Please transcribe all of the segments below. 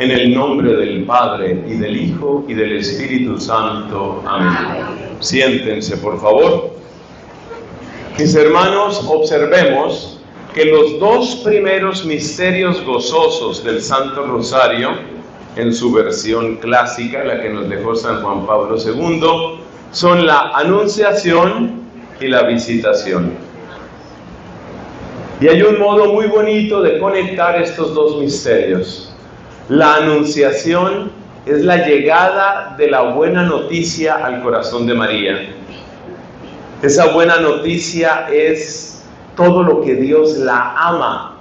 En el nombre del Padre y del Hijo y del Espíritu Santo. Amén. Siéntense, por favor. Mis hermanos, observemos que los dos primeros misterios gozosos del Santo Rosario, en su versión clásica, la que nos dejó San Juan Pablo II, son la anunciación y la visitación. Y hay un modo muy bonito de conectar estos dos misterios. La anunciación es la llegada de la buena noticia al corazón de María. Esa buena noticia es todo lo que Dios la ama,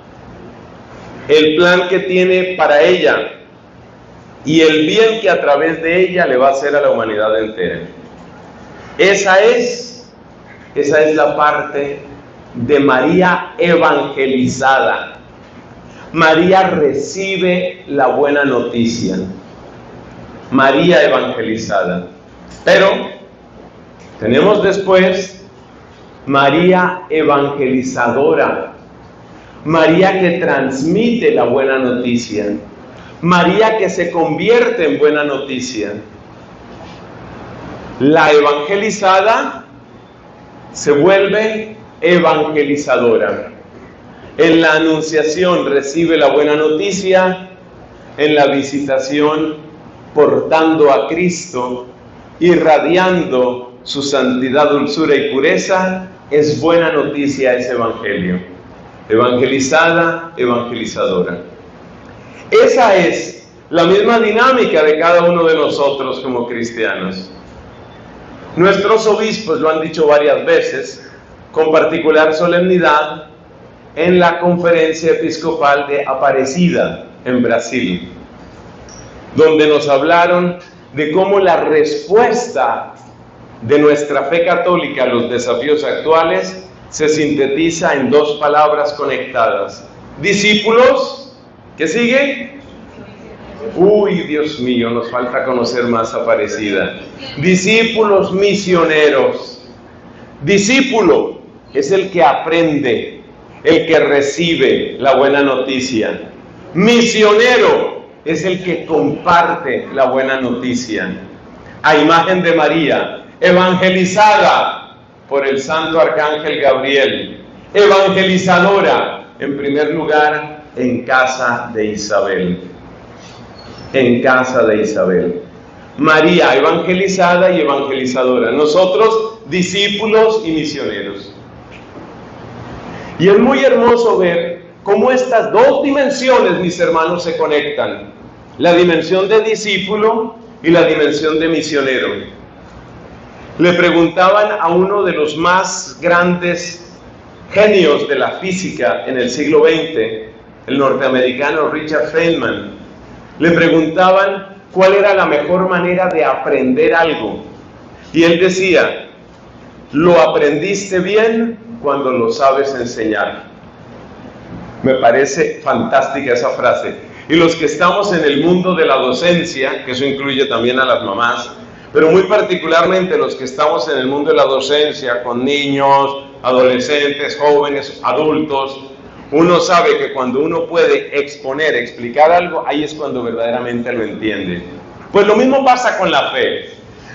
el plan que tiene para ella y el bien que a través de ella le va a hacer a la humanidad entera. Esa es, esa es la parte de María evangelizada. María recibe la buena noticia. María evangelizada. Pero tenemos después María evangelizadora. María que transmite la buena noticia. María que se convierte en buena noticia. La evangelizada se vuelve evangelizadora. En la anunciación recibe la buena noticia, en la visitación portando a Cristo, irradiando su santidad, dulzura y pureza, es buena noticia ese Evangelio. Evangelizada, evangelizadora. Esa es la misma dinámica de cada uno de nosotros como cristianos. Nuestros obispos lo han dicho varias veces, con particular solemnidad, en la conferencia episcopal de Aparecida en Brasil, donde nos hablaron de cómo la respuesta de nuestra fe católica a los desafíos actuales se sintetiza en dos palabras conectadas. Discípulos, ¿qué sigue? Uy, Dios mío, nos falta conocer más Aparecida. Discípulos misioneros. Discípulo es el que aprende, el que recibe la buena noticia. Misionero es el que comparte la buena noticia. A imagen de María, evangelizada por el santo arcángel Gabriel, evangelizadora, en primer lugar, en casa de Isabel. En casa de Isabel. María evangelizada y evangelizadora. Nosotros discípulos y misioneros. Y es muy hermoso ver cómo estas dos dimensiones, mis hermanos, se conectan. La dimensión de discípulo y la dimensión de misionero. Le preguntaban a uno de los más grandes genios de la física en el siglo XX, el norteamericano Richard Feynman, le preguntaban cuál era la mejor manera de aprender algo. Y él decía, lo aprendiste bien cuando lo sabes enseñar. Me parece fantástica esa frase. Y los que estamos en el mundo de la docencia, que eso incluye también a las mamás, pero muy particularmente los que estamos en el mundo de la docencia con niños, adolescentes, jóvenes, adultos, uno sabe que cuando uno puede exponer, explicar algo, ahí es cuando verdaderamente lo entiende. Pues lo mismo pasa con la fe.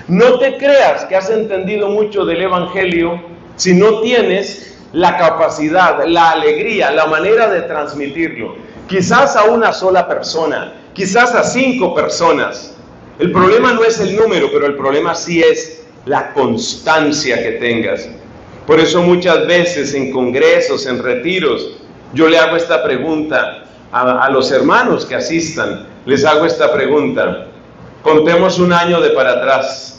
No te creas que has entendido mucho del Evangelio si no tienes la capacidad, la alegría, la manera de transmitirlo. Quizás a una sola persona, quizás a cinco personas. El problema no es el número, pero el problema sí es la constancia que tengas. Por eso muchas veces en congresos, en retiros, yo le hago esta pregunta a, a los hermanos que asistan. Les hago esta pregunta. Contemos un año de para atrás.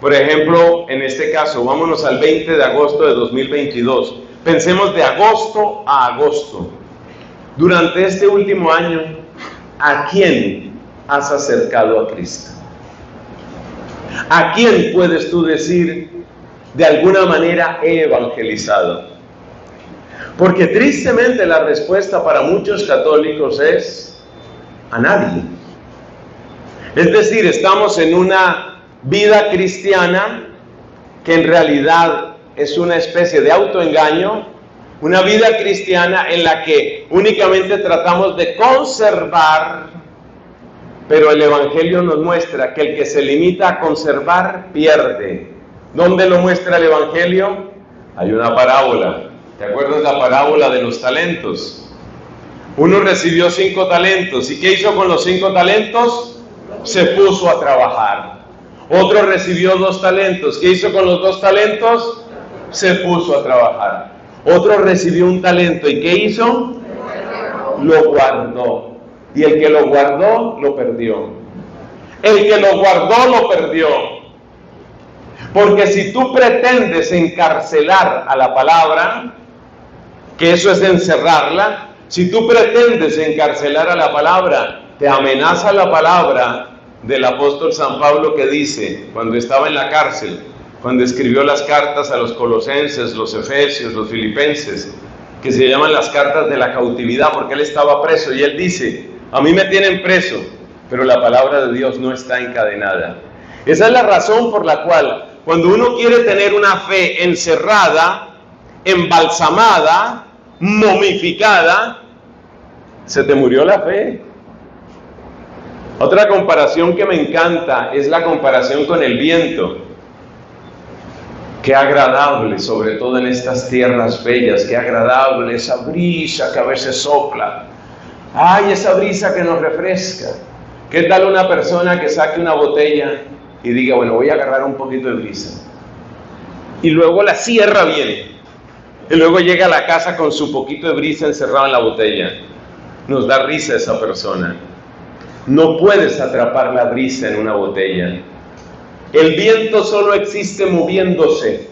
Por ejemplo, en este caso, vámonos al 20 de agosto de 2022. Pensemos de agosto a agosto. Durante este último año, ¿a quién has acercado a Cristo? ¿A quién puedes tú decir de alguna manera he evangelizado? Porque tristemente la respuesta para muchos católicos es a nadie. Es decir, estamos en una vida cristiana que en realidad es una especie de autoengaño, una vida cristiana en la que únicamente tratamos de conservar, pero el Evangelio nos muestra que el que se limita a conservar pierde. ¿Dónde lo muestra el Evangelio? Hay una parábola. ¿Te acuerdas la parábola de los talentos? Uno recibió cinco talentos. ¿Y qué hizo con los cinco talentos? Se puso a trabajar. Otro recibió dos talentos. ¿Qué hizo con los dos talentos? Se puso a trabajar. Otro recibió un talento. ¿Y qué hizo? Lo guardó. Y el que lo guardó, lo perdió. El que lo guardó, lo perdió. Porque si tú pretendes encarcelar a la palabra, que eso es encerrarla, si tú pretendes encarcelar a la palabra, te amenaza la palabra del apóstol San Pablo que dice, cuando estaba en la cárcel, cuando escribió las cartas a los colosenses, los efesios, los filipenses, que se llaman las cartas de la cautividad, porque él estaba preso y él dice, a mí me tienen preso, pero la palabra de Dios no está encadenada. Esa es la razón por la cual cuando uno quiere tener una fe encerrada, embalsamada, momificada, se te murió la fe. Otra comparación que me encanta es la comparación con el viento. Qué agradable, sobre todo en estas tierras bellas, qué agradable esa brisa que a veces sopla. Ay, esa brisa que nos refresca. ¿Qué tal una persona que saque una botella y diga, bueno, voy a agarrar un poquito de brisa? Y luego la sierra viene. Y luego llega a la casa con su poquito de brisa encerrado en la botella. Nos da risa esa persona. No puedes atrapar la brisa en una botella. El viento solo existe moviéndose.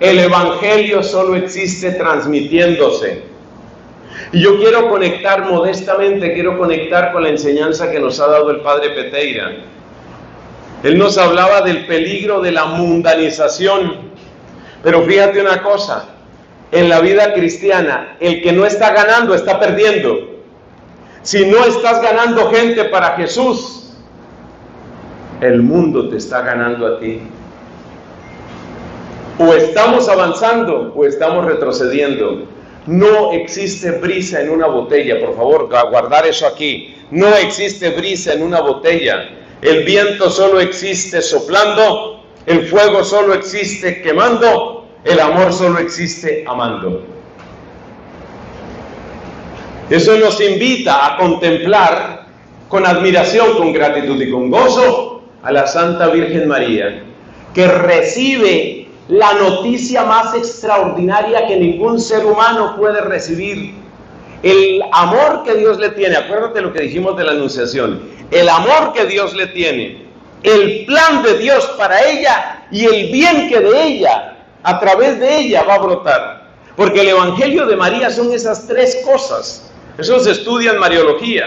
El Evangelio solo existe transmitiéndose. Y yo quiero conectar modestamente, quiero conectar con la enseñanza que nos ha dado el Padre Peteira. Él nos hablaba del peligro de la mundanización. Pero fíjate una cosa, en la vida cristiana, el que no está ganando está perdiendo. Si no estás ganando gente para Jesús, el mundo te está ganando a ti. O estamos avanzando o estamos retrocediendo. No existe brisa en una botella, por favor, guardar eso aquí. No existe brisa en una botella. El viento solo existe soplando, el fuego solo existe quemando, el amor solo existe amando. Eso nos invita a contemplar con admiración, con gratitud y con gozo a la Santa Virgen María, que recibe la noticia más extraordinaria que ningún ser humano puede recibir. El amor que Dios le tiene, acuérdate lo que dijimos de la Anunciación, el amor que Dios le tiene, el plan de Dios para ella y el bien que de ella, a través de ella va a brotar. Porque el Evangelio de María son esas tres cosas. Eso se estudia en Mariología.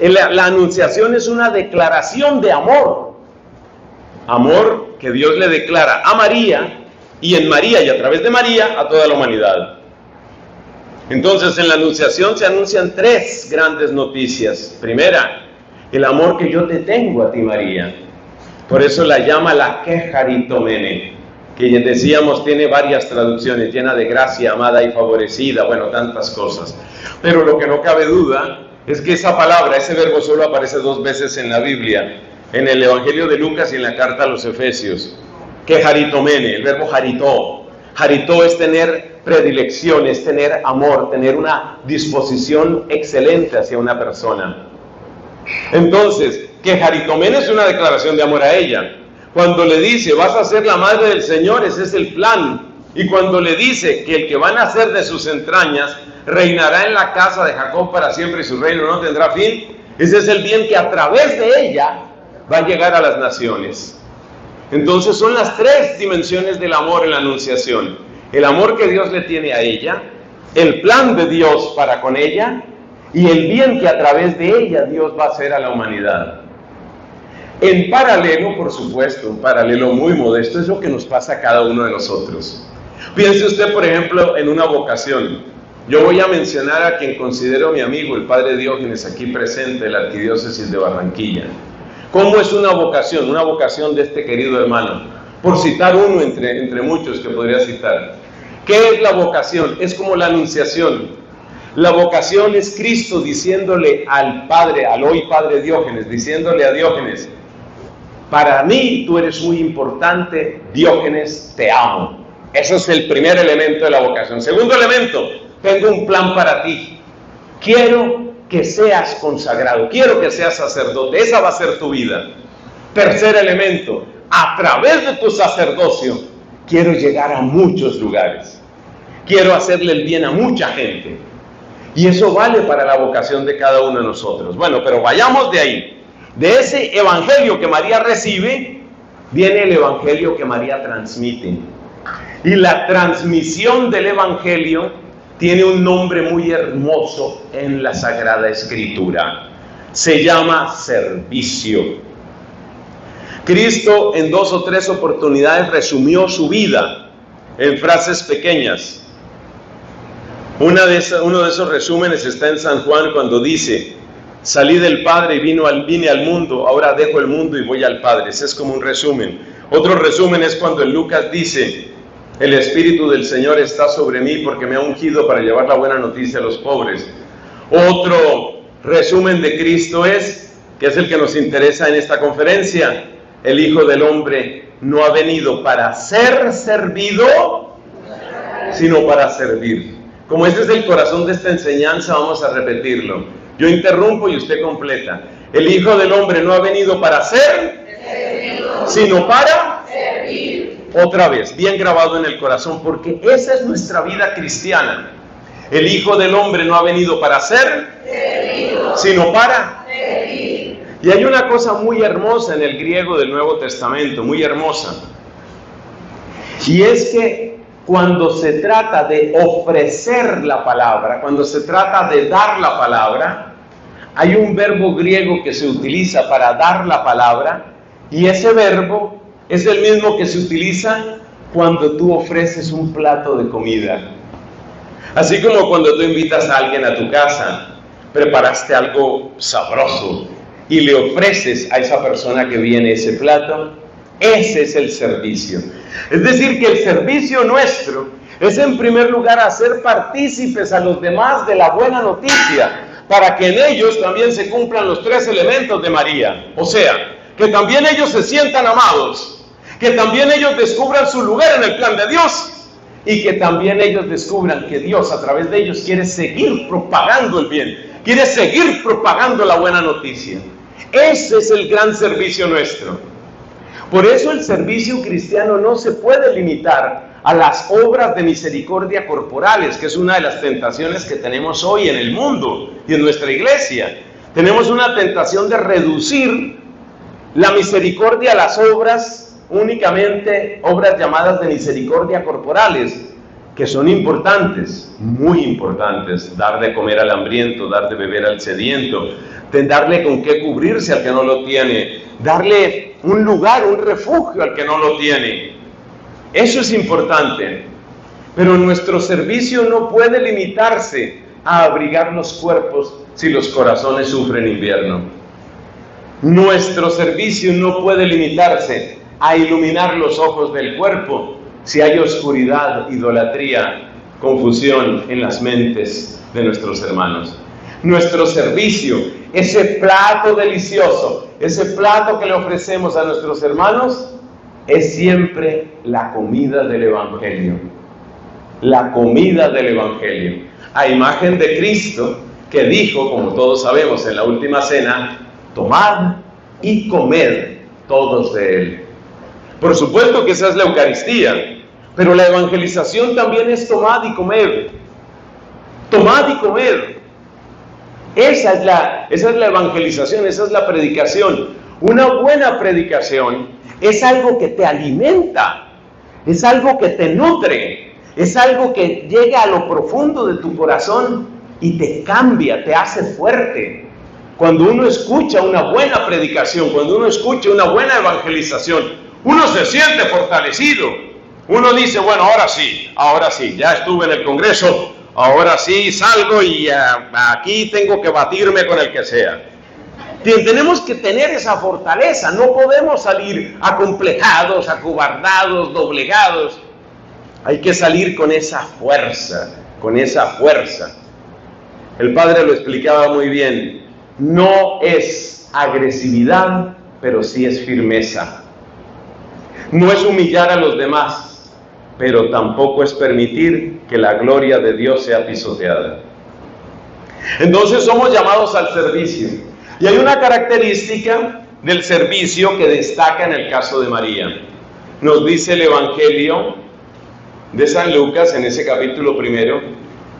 La, la anunciación es una declaración de amor. Amor que Dios le declara a María y en María y a través de María a toda la humanidad. Entonces en la anunciación se anuncian tres grandes noticias. Primera, el amor que yo te tengo a ti María. Por eso la llama la quejaritomene, que decíamos tiene varias traducciones, llena de gracia, amada y favorecida, bueno, tantas cosas. Pero lo que no cabe duda es que esa palabra, ese verbo solo aparece dos veces en la Biblia, en el Evangelio de Lucas y en la carta a los Efesios. Que jaritomene, el verbo jaritó. Jaritó es tener predilección, es tener amor, tener una disposición excelente hacia una persona. Entonces, que jaritomene es una declaración de amor a ella. Cuando le dice, vas a ser la madre del Señor, ese es el plan. Y cuando le dice que el que va a nacer de sus entrañas reinará en la casa de Jacob para siempre y su reino no tendrá fin. Ese es el bien que a través de ella va a llegar a las naciones. Entonces son las tres dimensiones del amor en la anunciación. El amor que Dios le tiene a ella, el plan de Dios para con ella y el bien que a través de ella Dios va a hacer a la humanidad. En paralelo, por supuesto, un paralelo muy modesto, es lo que nos pasa a cada uno de nosotros. Piense usted, por ejemplo, en una vocación. Yo voy a mencionar a quien considero mi amigo, el padre Diógenes, aquí presente, de la Arquidiócesis de Barranquilla. ¿Cómo es una vocación? Una vocación de este querido hermano. Por citar uno entre, entre muchos que podría citar. ¿Qué es la vocación? Es como la anunciación. La vocación es Cristo diciéndole al Padre, al hoy Padre Diógenes, diciéndole a Diógenes, para mí tú eres muy importante, Diógenes, te amo. Eso es el primer elemento de la vocación. Segundo elemento, tengo un plan para ti. Quiero que seas consagrado, quiero que seas sacerdote, esa va a ser tu vida. Tercer elemento, a través de tu sacerdocio, quiero llegar a muchos lugares, quiero hacerle el bien a mucha gente. Y eso vale para la vocación de cada uno de nosotros. Bueno, pero vayamos de ahí. De ese evangelio que María recibe, viene el evangelio que María transmite. Y la transmisión del evangelio tiene un nombre muy hermoso en la Sagrada Escritura. Se llama servicio. Cristo en dos o tres oportunidades resumió su vida en frases pequeñas. Una de uno de esos resúmenes está en San Juan cuando dice, salí del Padre y vino al, vine al mundo, ahora dejo el mundo y voy al Padre. Ese es como un resumen. Otro resumen es cuando en Lucas dice, el Espíritu del Señor está sobre mí porque me ha ungido para llevar la buena noticia a los pobres. Otro resumen de Cristo es, que es el que nos interesa en esta conferencia, el Hijo del Hombre no ha venido para ser servido, sino para servir. Como ese es el corazón de esta enseñanza, vamos a repetirlo. Yo interrumpo y usted completa. El Hijo del Hombre no ha venido para ser, sino para otra vez, bien grabado en el corazón, porque esa es nuestra vida cristiana. El Hijo del Hombre no ha venido para ser, sino para. Y hay una cosa muy hermosa en el griego del Nuevo Testamento, muy hermosa. Y es que cuando se trata de ofrecer la palabra, cuando se trata de dar la palabra, hay un verbo griego que se utiliza para dar la palabra y ese verbo es el mismo que se utiliza cuando tú ofreces un plato de comida. Así como cuando tú invitas a alguien a tu casa, preparaste algo sabroso y le ofreces a esa persona que viene ese plato, ese es el servicio. Es decir, que el servicio nuestro es en primer lugar hacer partícipes a los demás de la buena noticia, para que en ellos también se cumplan los tres elementos de María. O sea, que también ellos se sientan amados, que también ellos descubran su lugar en el plan de Dios y que también ellos descubran que Dios a través de ellos quiere seguir propagando el bien, quiere seguir propagando la buena noticia. Ese es el gran servicio nuestro. Por eso el servicio cristiano no se puede limitar a las obras de misericordia corporales, que es una de las tentaciones que tenemos hoy en el mundo y en nuestra iglesia. Tenemos una tentación de reducir la misericordia a las obras, únicamente obras llamadas de misericordia corporales, que son importantes, muy importantes, dar de comer al hambriento, dar de beber al sediento, darle con qué cubrirse al que no lo tiene, darle un lugar, un refugio al que no lo tiene. Eso es importante, pero nuestro servicio no puede limitarse a abrigar los cuerpos si los corazones sufren invierno. Nuestro servicio no puede limitarse a iluminar los ojos del cuerpo si hay oscuridad, idolatría, confusión en las mentes de nuestros hermanos. Nuestro servicio, ese plato delicioso, ese plato que le ofrecemos a nuestros hermanos, es siempre la comida del Evangelio. La comida del Evangelio. A imagen de Cristo que dijo, como todos sabemos, en la última cena, tomad y comed todos de él. Por supuesto que esa es la Eucaristía, pero la evangelización también es tomad y comer. Tomad y comer. Esa es, la, esa es la evangelización, esa es la predicación. Una buena predicación es algo que te alimenta, es algo que te nutre, es algo que llega a lo profundo de tu corazón y te cambia, te hace fuerte. cuando uno escucha una buena predicación, cuando uno escucha una buena evangelización, uno se siente fortalecido. Uno dice, bueno, ahora sí, ahora sí, ya estuve en el Congreso, ahora sí salgo y ah, aquí tengo que batirme con el que sea. Tenemos que tener esa fortaleza, no podemos salir acomplejados, acobardados, doblegados. Hay que salir con esa fuerza, con esa fuerza. El padre lo explicaba muy bien. No es agresividad, pero sí es firmeza. No es humillar a los demás, pero tampoco es permitir que la gloria de Dios sea pisoteada. Entonces somos llamados al servicio. Y hay una característica del servicio que destaca en el caso de María. Nos dice el Evangelio de San Lucas en ese capítulo primero,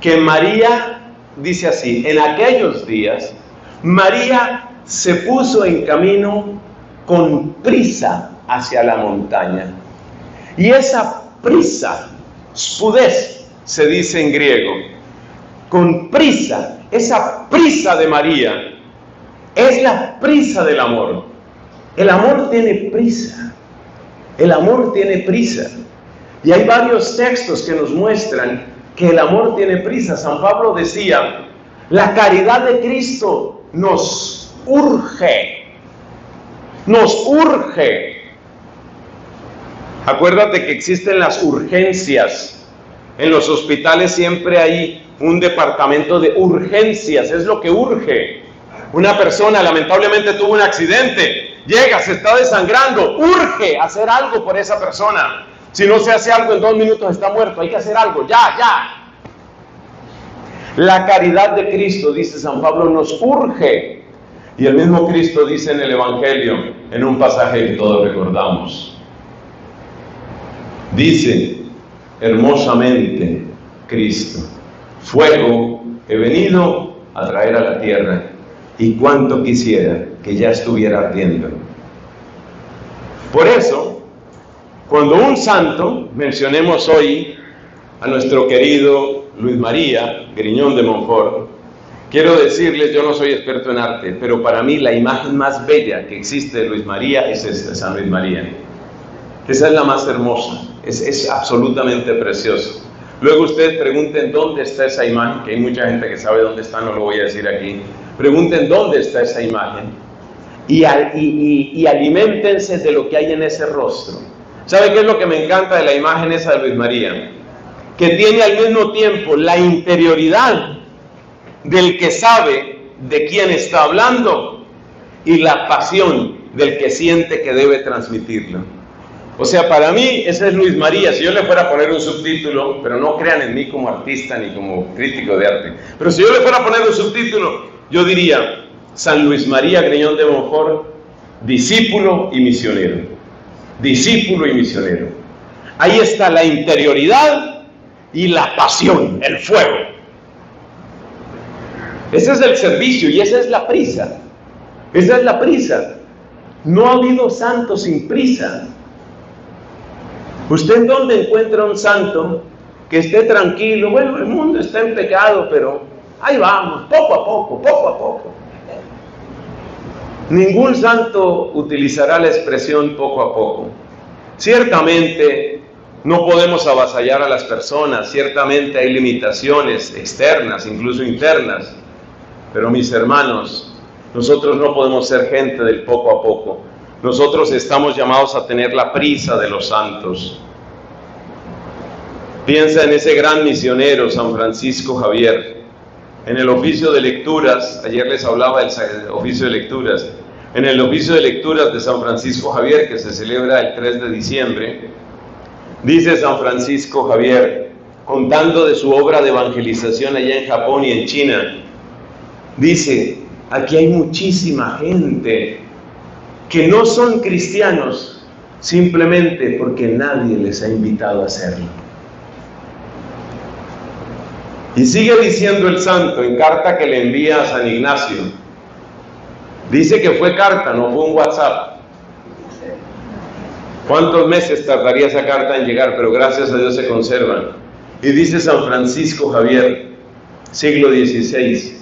que María dice así, en aquellos días, María se puso en camino con prisa hacia la montaña. Y esa prisa, spudez, se dice en griego, con prisa, esa prisa de María, es la prisa del amor. El amor tiene prisa. El amor tiene prisa. Y hay varios textos que nos muestran que el amor tiene prisa. San Pablo decía, la caridad de Cristo nos urge. Nos urge. Acuérdate que existen las urgencias. En los hospitales siempre hay un departamento de urgencias. Es lo que urge. Una persona lamentablemente tuvo un accidente, llega, se está desangrando, urge hacer algo por esa persona. Si no se hace algo en dos minutos está muerto, hay que hacer algo, ya, ya. La caridad de Cristo, dice San Pablo, nos urge. Y el mismo Cristo dice en el Evangelio, en un pasaje que todos recordamos, dice hermosamente Cristo, fuego he venido a traer a la tierra y cuánto quisiera que ya estuviera ardiendo. Por eso, cuando un santo, mencionemos hoy a nuestro querido Luis María Griñón de Montfort, quiero decirles, yo no soy experto en arte, pero para mí la imagen más bella que existe de Luis María es esta, San Luis María. Esa es la más hermosa, es, absolutamente preciosa. Luego ustedes pregunten dónde está esa imagen, que hay mucha gente que sabe dónde está, no lo voy a decir aquí. Pregunten dónde está esa imagen y, y, alimentense de lo que hay en ese rostro. ¿Sabe qué es lo que me encanta de la imagen esa de Luis María? Que tiene al mismo tiempo la interioridad del que sabe de quién está hablando y la pasión del que siente que debe transmitirlo. O sea, para mí ese es Luis María. Si yo le fuera a poner un subtítulo, pero no crean en mí como artista ni como crítico de arte, pero si yo le fuera a poner un subtítulo, yo diría, San Luis María Greñón de Monfort, discípulo y misionero. Discípulo y misionero. Ahí está la interioridad y la pasión, el fuego. Ese es el servicio y esa es la prisa. Esa es la prisa. No ha habido santo sin prisa. ¿Usted dónde encuentra un santo que esté tranquilo? Bueno, el mundo está en pecado, pero Ahí vamos, poco a poco, poco a poco. Ningún santo utilizará la expresión poco a poco. Ciertamente no podemos avasallar a las personas, ciertamente hay limitaciones externas, incluso internas, pero mis hermanos, nosotros no podemos ser gente del poco a poco. Nosotros estamos llamados a tener la prisa de los santos. Piensa en ese gran misionero, San Francisco Javier, en el oficio de lecturas, ayer les hablaba del oficio de lecturas, en el oficio de lecturas de San Francisco Javier, que se celebra el 3 de diciembre, dice San Francisco Javier, contando de su obra de evangelización allá en Japón y en China, dice, aquí hay muchísima gente que no son cristianos simplemente porque nadie les ha invitado a hacerlo. Y sigue diciendo el santo en carta que le envía a San Ignacio. Dice que fue carta, no fue un WhatsApp. ¿Cuántos meses tardaría esa carta en llegar? Pero gracias a Dios se conservan. Y dice San Francisco Javier, siglo XVI,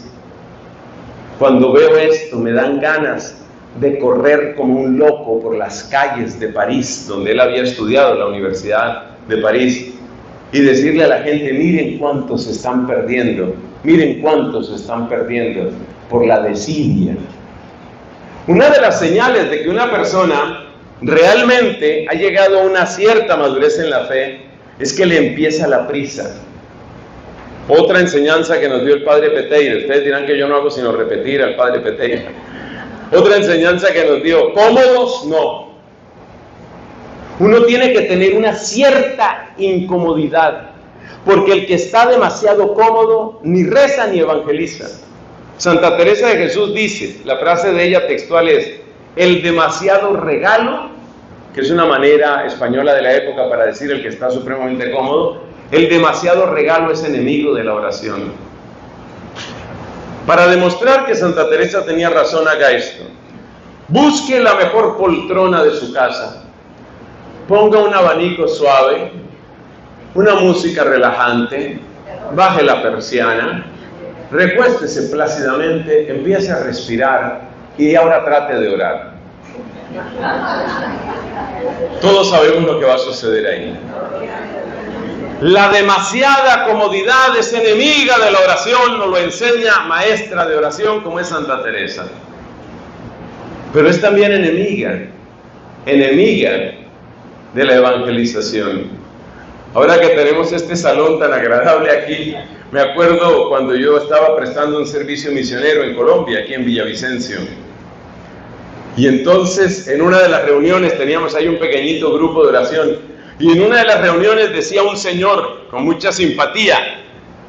Cuando veo esto me dan ganas de correr como un loco por las calles de París, donde él había estudiado en la Universidad de París, y decirle a la gente, miren cuántos se están perdiendo, miren cuántos se están perdiendo por la desidia. Una de las señales de que una persona realmente ha llegado a una cierta madurez en la fe es que le empieza la prisa. Otra enseñanza que nos dio el padre Peteira, ustedes dirán que yo no hago sino repetir al padre Peteira. Otra enseñanza que nos dio, cómodos no. Uno tiene que tener una cierta incomodidad, porque el que está demasiado cómodo ni reza ni evangeliza. Santa Teresa de Jesús dice, la frase de ella textual es, el demasiado regalo, que es una manera española de la época para decir el que está supremamente cómodo, el demasiado regalo es enemigo de la oración. Para demostrar que Santa Teresa tenía razón, haga esto. Busque la mejor poltrona de su casa. Ponga un abanico suave, una música relajante, baje la persiana, recuéstese plácidamente, empiece a respirar y ahora trate de orar. Todos sabemos lo que va a suceder ahí. La demasiada comodidad es enemiga de la oración, nos lo enseña maestra de oración como es Santa Teresa. Pero es también enemiga, enemiga de la evangelización. Ahora que tenemos este salón tan agradable aquí, me acuerdo cuando yo estaba prestando un servicio misionero en Colombia, aquí en Villavicencio. Y entonces en una de las reuniones teníamos ahí un pequeñito grupo de oración y en una de las reuniones decía un señor con mucha simpatía,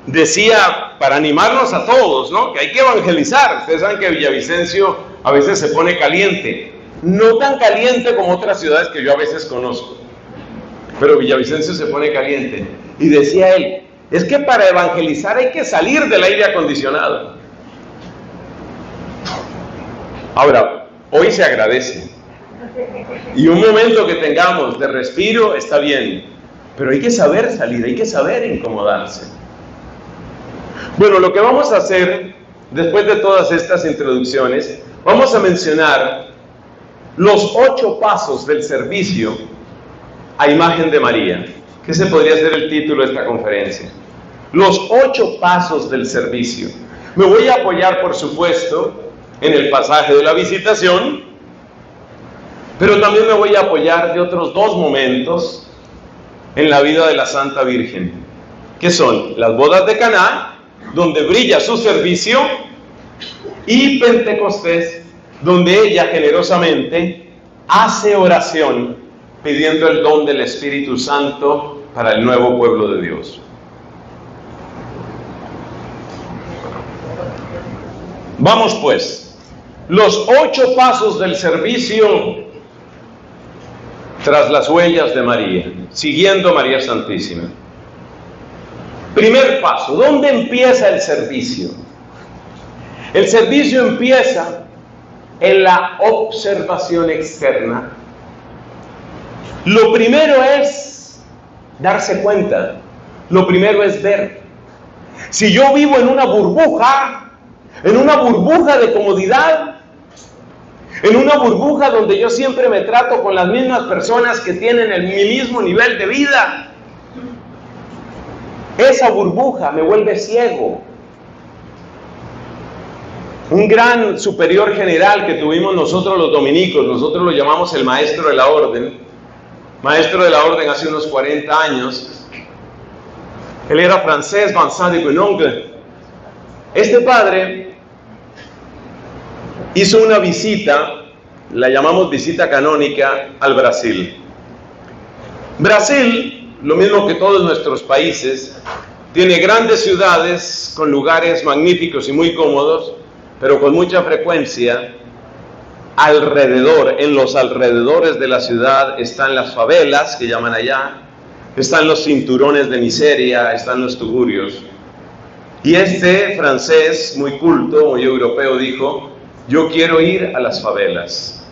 decía para animarnos a todos, ¿no? Que hay que evangelizar. Ustedes saben que Villavicencio a veces se pone caliente, no tan caliente como otras ciudades que yo a veces conozco, pero Villavicencio se pone caliente. Y decía él, es que para evangelizar hay que salir del aire acondicionado. Ahora, hoy se agradece, y un momento que tengamos de respiro está bien, pero hay que saber salir, hay que saber incomodarse. Bueno, lo que vamos a hacer después de todas estas introducciones, vamos a mencionar los ocho pasos del servicio a imagen de María, que ese podría ser el título de esta conferencia. Los ocho pasos del servicio. Me voy a apoyar, por supuesto, en el pasaje de la visitación, pero también me voy a apoyar de otros dos momentos en la vida de la Santa Virgen, que son las bodas de Caná, donde brilla su servicio, y Pentecostés, donde ella generosamente hace oración pidiendo el don del Espíritu Santo para el nuevo pueblo de Dios. Vamos pues, los ocho pasos del servicio tras las huellas de María, siguiendo a María Santísima. Primer paso, ¿dónde empieza el servicio? El servicio empieza en la observación externa. Lo primero es darse cuenta, lo primero es ver. Si yo vivo en una burbuja, en una burbuja de comodidad, en una burbuja donde yo siempre me trato con las mismas personas que tienen el, mi mismo nivel de vida. Esa burbuja me vuelve ciego. Un gran superior general que tuvimos nosotros los dominicos, nosotros lo llamamos el maestro de la orden, maestro de la orden hace unos 40 años. Él era francés, Vincent de Gonongue. Este padre hizo una visita, la llamamos visita canónica, al Brasil. Brasil, lo mismo que todos nuestros países, tiene grandes ciudades con lugares magníficos y muy cómodos, pero con mucha frecuencia alrededor, en los alrededores de la ciudad están las favelas que llaman allá, están los cinturones de miseria, están los tugurios. Y este francés, muy culto, muy europeo, dijo, yo quiero ir a las favelas.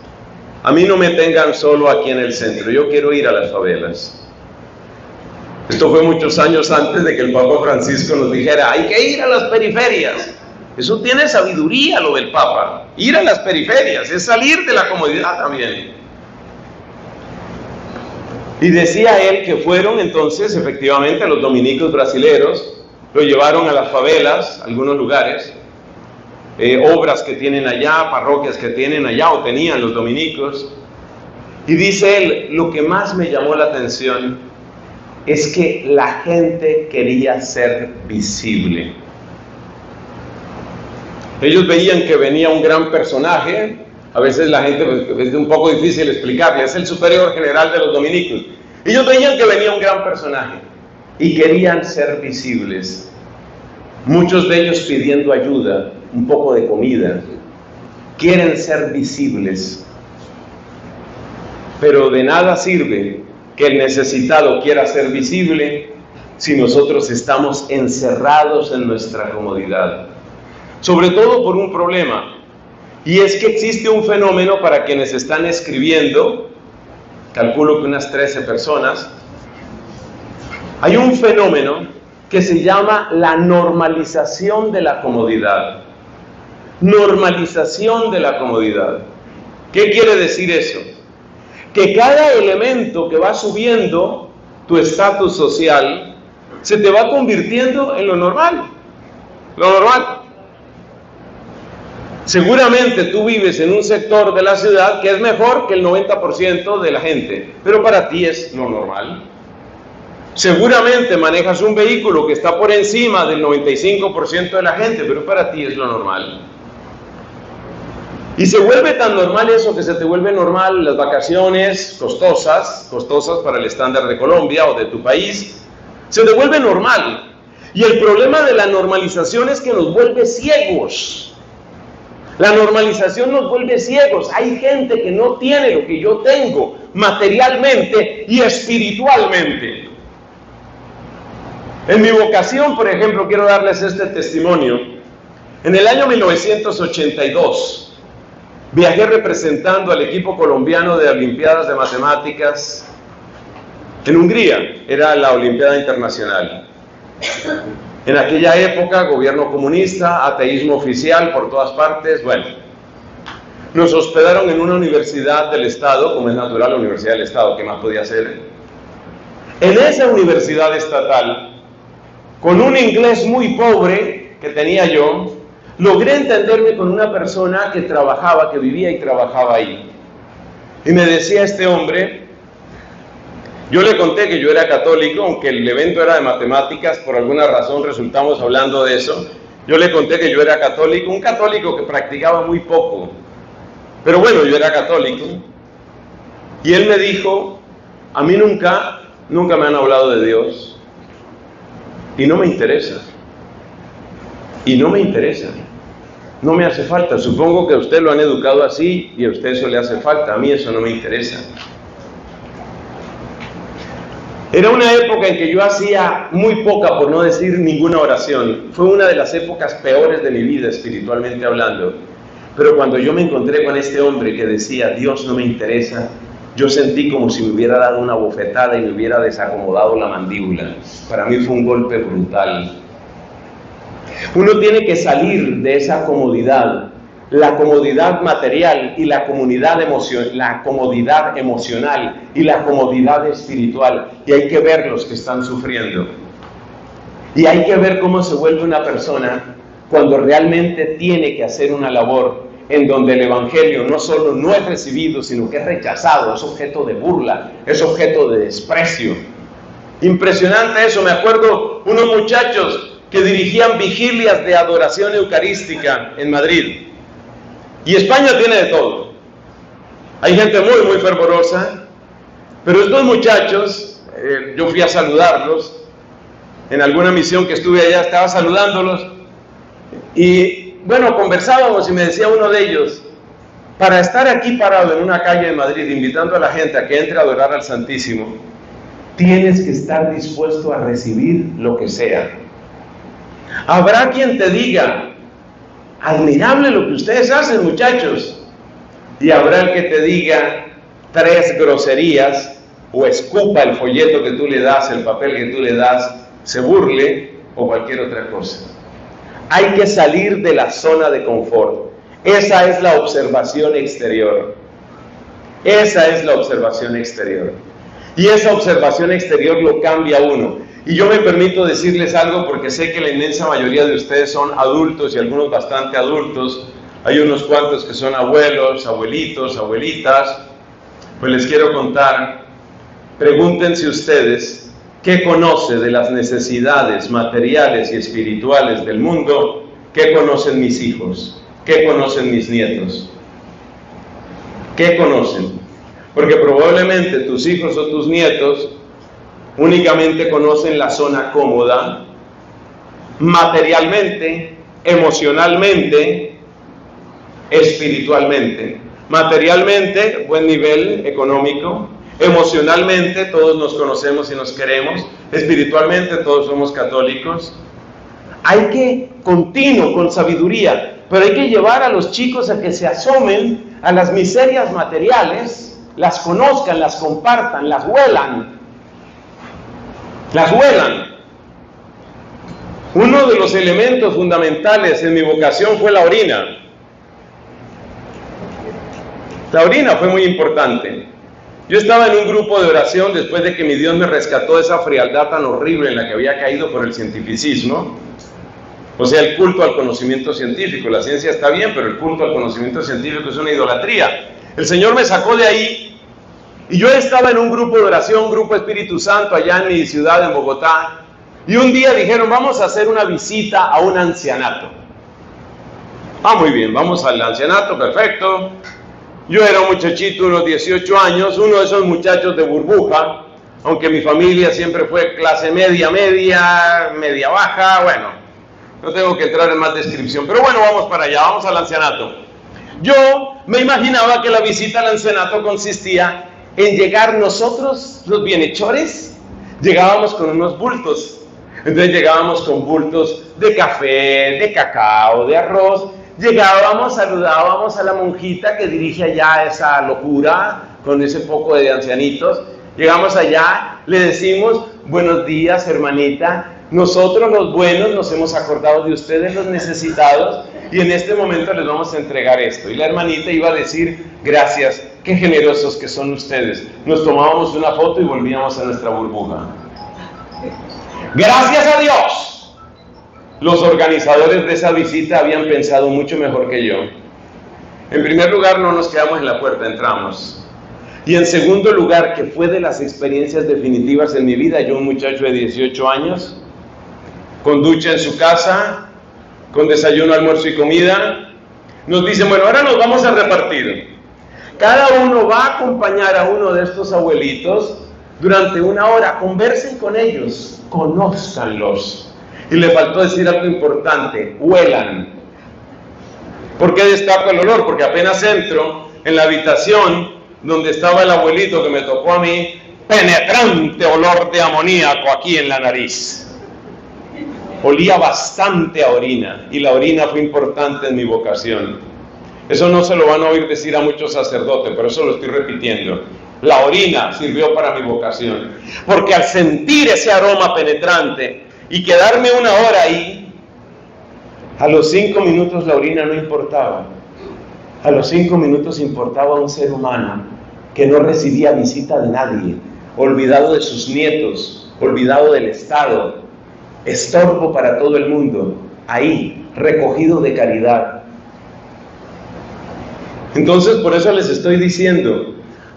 A mí no me tengan solo aquí en el centro, yo quiero ir a las favelas. Esto fue muchos años antes de que el Papa Francisco nos dijera, hay que ir a las periferias. Eso tiene sabiduría lo del Papa. Ir a las periferias, es salir de la comodidad también. Y decía él que fueron entonces efectivamente los dominicos brasileros, lo llevaron a las favelas, algunos lugares, eh, obras que tienen allá, parroquias que tienen allá o tenían los dominicos. Y dice él, lo que más me llamó la atención es que la gente quería ser visible. Ellos veían que venía un gran personaje, a veces la gente pues, es un poco difícil explicarle, es el superior general de los dominicos. Ellos veían que venía un gran personaje y querían ser visibles. Muchos de ellos pidiendo ayuda, un poco de comida. Quieren ser visibles. Pero de nada sirve que el necesitado quiera ser visible si nosotros estamos encerrados en nuestra comodidad. Sobre todo por un problema. Y es que existe un fenómeno para quienes están escribiendo, calculo que unas 13 personas, hay un fenómeno que se llama la normalización de la comodidad normalización de la comodidad. ¿Qué quiere decir eso? Que cada elemento que va subiendo tu estatus social se te va convirtiendo en lo normal. Lo normal. Seguramente tú vives en un sector de la ciudad que es mejor que el 90% de la gente, pero para ti es lo normal. Seguramente manejas un vehículo que está por encima del 95% de la gente, pero para ti es lo normal. Y se vuelve tan normal eso que se te vuelve normal las vacaciones costosas, costosas para el estándar de Colombia o de tu país, se te vuelve normal. Y el problema de la normalización es que nos vuelve ciegos. La normalización nos vuelve ciegos. Hay gente que no tiene lo que yo tengo materialmente y espiritualmente. En mi vocación, por ejemplo, quiero darles este testimonio. En el año 1982, Viajé representando al equipo colombiano de Olimpiadas de Matemáticas en Hungría, era la Olimpiada Internacional. En aquella época, gobierno comunista, ateísmo oficial por todas partes, bueno. Nos hospedaron en una universidad del Estado, como es natural la Universidad del Estado, ¿qué más podía ser? En esa universidad estatal, con un inglés muy pobre que tenía yo, logré entenderme con una persona que trabajaba, que vivía y trabajaba ahí. Y me decía este hombre, yo le conté que yo era católico, aunque el evento era de matemáticas, por alguna razón resultamos hablando de eso. Yo le conté que yo era católico, un católico que practicaba muy poco. Pero bueno, yo era católico. Y él me dijo, a mí nunca, nunca me han hablado de Dios. Y no me interesa. Y no me interesa. No me hace falta. Supongo que a usted lo han educado así y a usted eso le hace falta. A mí eso no me interesa. Era una época en que yo hacía muy poca, por no decir ninguna oración. Fue una de las épocas peores de mi vida, espiritualmente hablando. Pero cuando yo me encontré con este hombre que decía, Dios no me interesa, yo sentí como si me hubiera dado una bofetada y me hubiera desacomodado la mandíbula. Para mí fue un golpe brutal. Uno tiene que salir de esa comodidad, la comodidad material y la, comunidad la comodidad emocional y la comodidad espiritual. Y hay que ver los que están sufriendo. Y hay que ver cómo se vuelve una persona cuando realmente tiene que hacer una labor en donde el Evangelio no solo no es recibido, sino que es rechazado, es objeto de burla, es objeto de desprecio. Impresionante eso, me acuerdo unos muchachos que dirigían vigilias de adoración eucarística en Madrid. Y España tiene de todo. Hay gente muy, muy fervorosa, pero estos muchachos, eh, yo fui a saludarlos, en alguna misión que estuve allá estaba saludándolos, y bueno, conversábamos y me decía uno de ellos, para estar aquí parado en una calle de Madrid invitando a la gente a que entre a adorar al Santísimo, tienes que estar dispuesto a recibir lo que sea. Habrá quien te diga, admirable lo que ustedes hacen muchachos. Y habrá el que te diga tres groserías o escupa el folleto que tú le das, el papel que tú le das, se burle o cualquier otra cosa. Hay que salir de la zona de confort. Esa es la observación exterior. Esa es la observación exterior. Y esa observación exterior lo cambia uno. Y yo me permito decirles algo porque sé que la inmensa mayoría de ustedes son adultos y algunos bastante adultos. Hay unos cuantos que son abuelos, abuelitos, abuelitas. Pues les quiero contar, pregúntense ustedes qué conoce de las necesidades materiales y espirituales del mundo, qué conocen mis hijos, qué conocen mis nietos. ¿Qué conocen? Porque probablemente tus hijos o tus nietos únicamente conocen la zona cómoda, materialmente, emocionalmente, espiritualmente. Materialmente, buen nivel económico. Emocionalmente, todos nos conocemos y nos queremos. Espiritualmente, todos somos católicos. Hay que, continuo, con sabiduría, pero hay que llevar a los chicos a que se asomen a las miserias materiales, las conozcan, las compartan, las huelan, las huelan. Uno de los elementos fundamentales en mi vocación fue la orina. La orina fue muy importante. Yo estaba en un grupo de oración después de que mi Dios me rescató de esa frialdad tan horrible en la que había caído por el cientificismo. O sea, el culto al conocimiento científico. La ciencia está bien, pero el culto al conocimiento científico es una idolatría. El Señor me sacó de ahí y yo estaba en un grupo de oración, grupo Espíritu Santo, allá en mi ciudad, en Bogotá. Y un día dijeron, vamos a hacer una visita a un ancianato. Ah, muy bien, vamos al ancianato, perfecto. Yo era un muchachito, unos 18 años, uno de esos muchachos de burbuja, aunque mi familia siempre fue clase media, media, media baja, bueno, no tengo que entrar en más descripción, pero bueno, vamos para allá, vamos al ancianato. Yo me imaginaba que la visita al ancianato consistía en llegar nosotros, los bienhechores, llegábamos con unos bultos. Entonces llegábamos con bultos de café, de cacao, de arroz. Llegábamos, saludábamos a la monjita que dirige allá esa locura con ese poco de ancianitos. Llegamos allá, le decimos, buenos días hermanita, nosotros los buenos nos hemos acordado de ustedes los necesitados y en este momento les vamos a entregar esto. Y la hermanita iba a decir, gracias, qué generosos que son ustedes. Nos tomábamos una foto y volvíamos a nuestra burbuja. Gracias a Dios. Los organizadores de esa visita habían pensado mucho mejor que yo. En primer lugar, no nos quedamos en la puerta, entramos. Y en segundo lugar, que fue de las experiencias definitivas en mi vida, yo un muchacho de 18 años, con ducha en su casa, con desayuno, almuerzo y comida, nos dicen, bueno, ahora nos vamos a repartir. Cada uno va a acompañar a uno de estos abuelitos durante una hora, conversen con ellos, conózcanlos. Y le faltó decir algo importante, huelan. ¿Por qué destaco el olor? Porque apenas entro en la habitación donde estaba el abuelito que me tocó a mí, penetrante olor de amoníaco aquí en la nariz. Olía bastante a orina y la orina fue importante en mi vocación. Eso no se lo van a oír decir a muchos sacerdotes, pero eso lo estoy repitiendo. La orina sirvió para mi vocación. Porque al sentir ese aroma penetrante y quedarme una hora ahí, a los cinco minutos la orina no importaba. A los cinco minutos importaba un ser humano que no recibía visita de nadie, olvidado de sus nietos, olvidado del Estado, estorbo para todo el mundo, ahí, recogido de caridad. Entonces, por eso les estoy diciendo,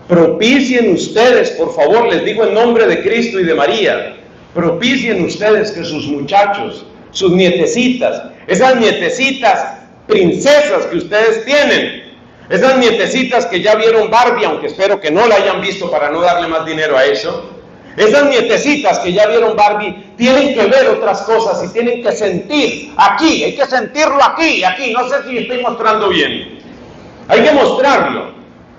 propicien ustedes, por favor, les digo en nombre de Cristo y de María, propicien ustedes que sus muchachos, sus nietecitas, esas nietecitas princesas que ustedes tienen, esas nietecitas que ya vieron Barbie, aunque espero que no la hayan visto para no darle más dinero a eso, esas nietecitas que ya vieron Barbie tienen que ver otras cosas y tienen que sentir aquí, hay que sentirlo aquí, aquí. No sé si estoy mostrando bien. Hay que mostrarlo.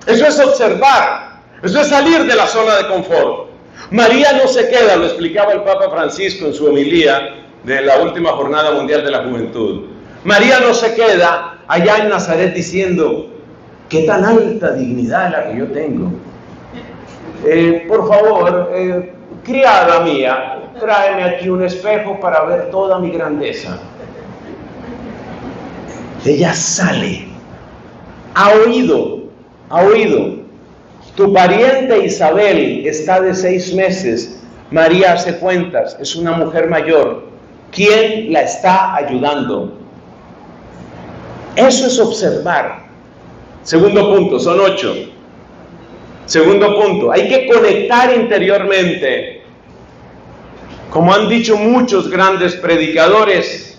Eso es observar. Eso es salir de la zona de confort. María no se queda, lo explicaba el Papa Francisco en su homilía de la última jornada mundial de la juventud. María no se queda allá en Nazaret diciendo, qué tan alta dignidad la que yo tengo. Eh, por favor, eh, criada mía, tráeme aquí un espejo para ver toda mi grandeza. Ella sale. Ha oído, ha oído. Tu pariente Isabel está de seis meses. María hace cuentas, es una mujer mayor. ¿Quién la está ayudando? Eso es observar. Segundo punto, son ocho. Segundo punto, hay que conectar interiormente. Como han dicho muchos grandes predicadores,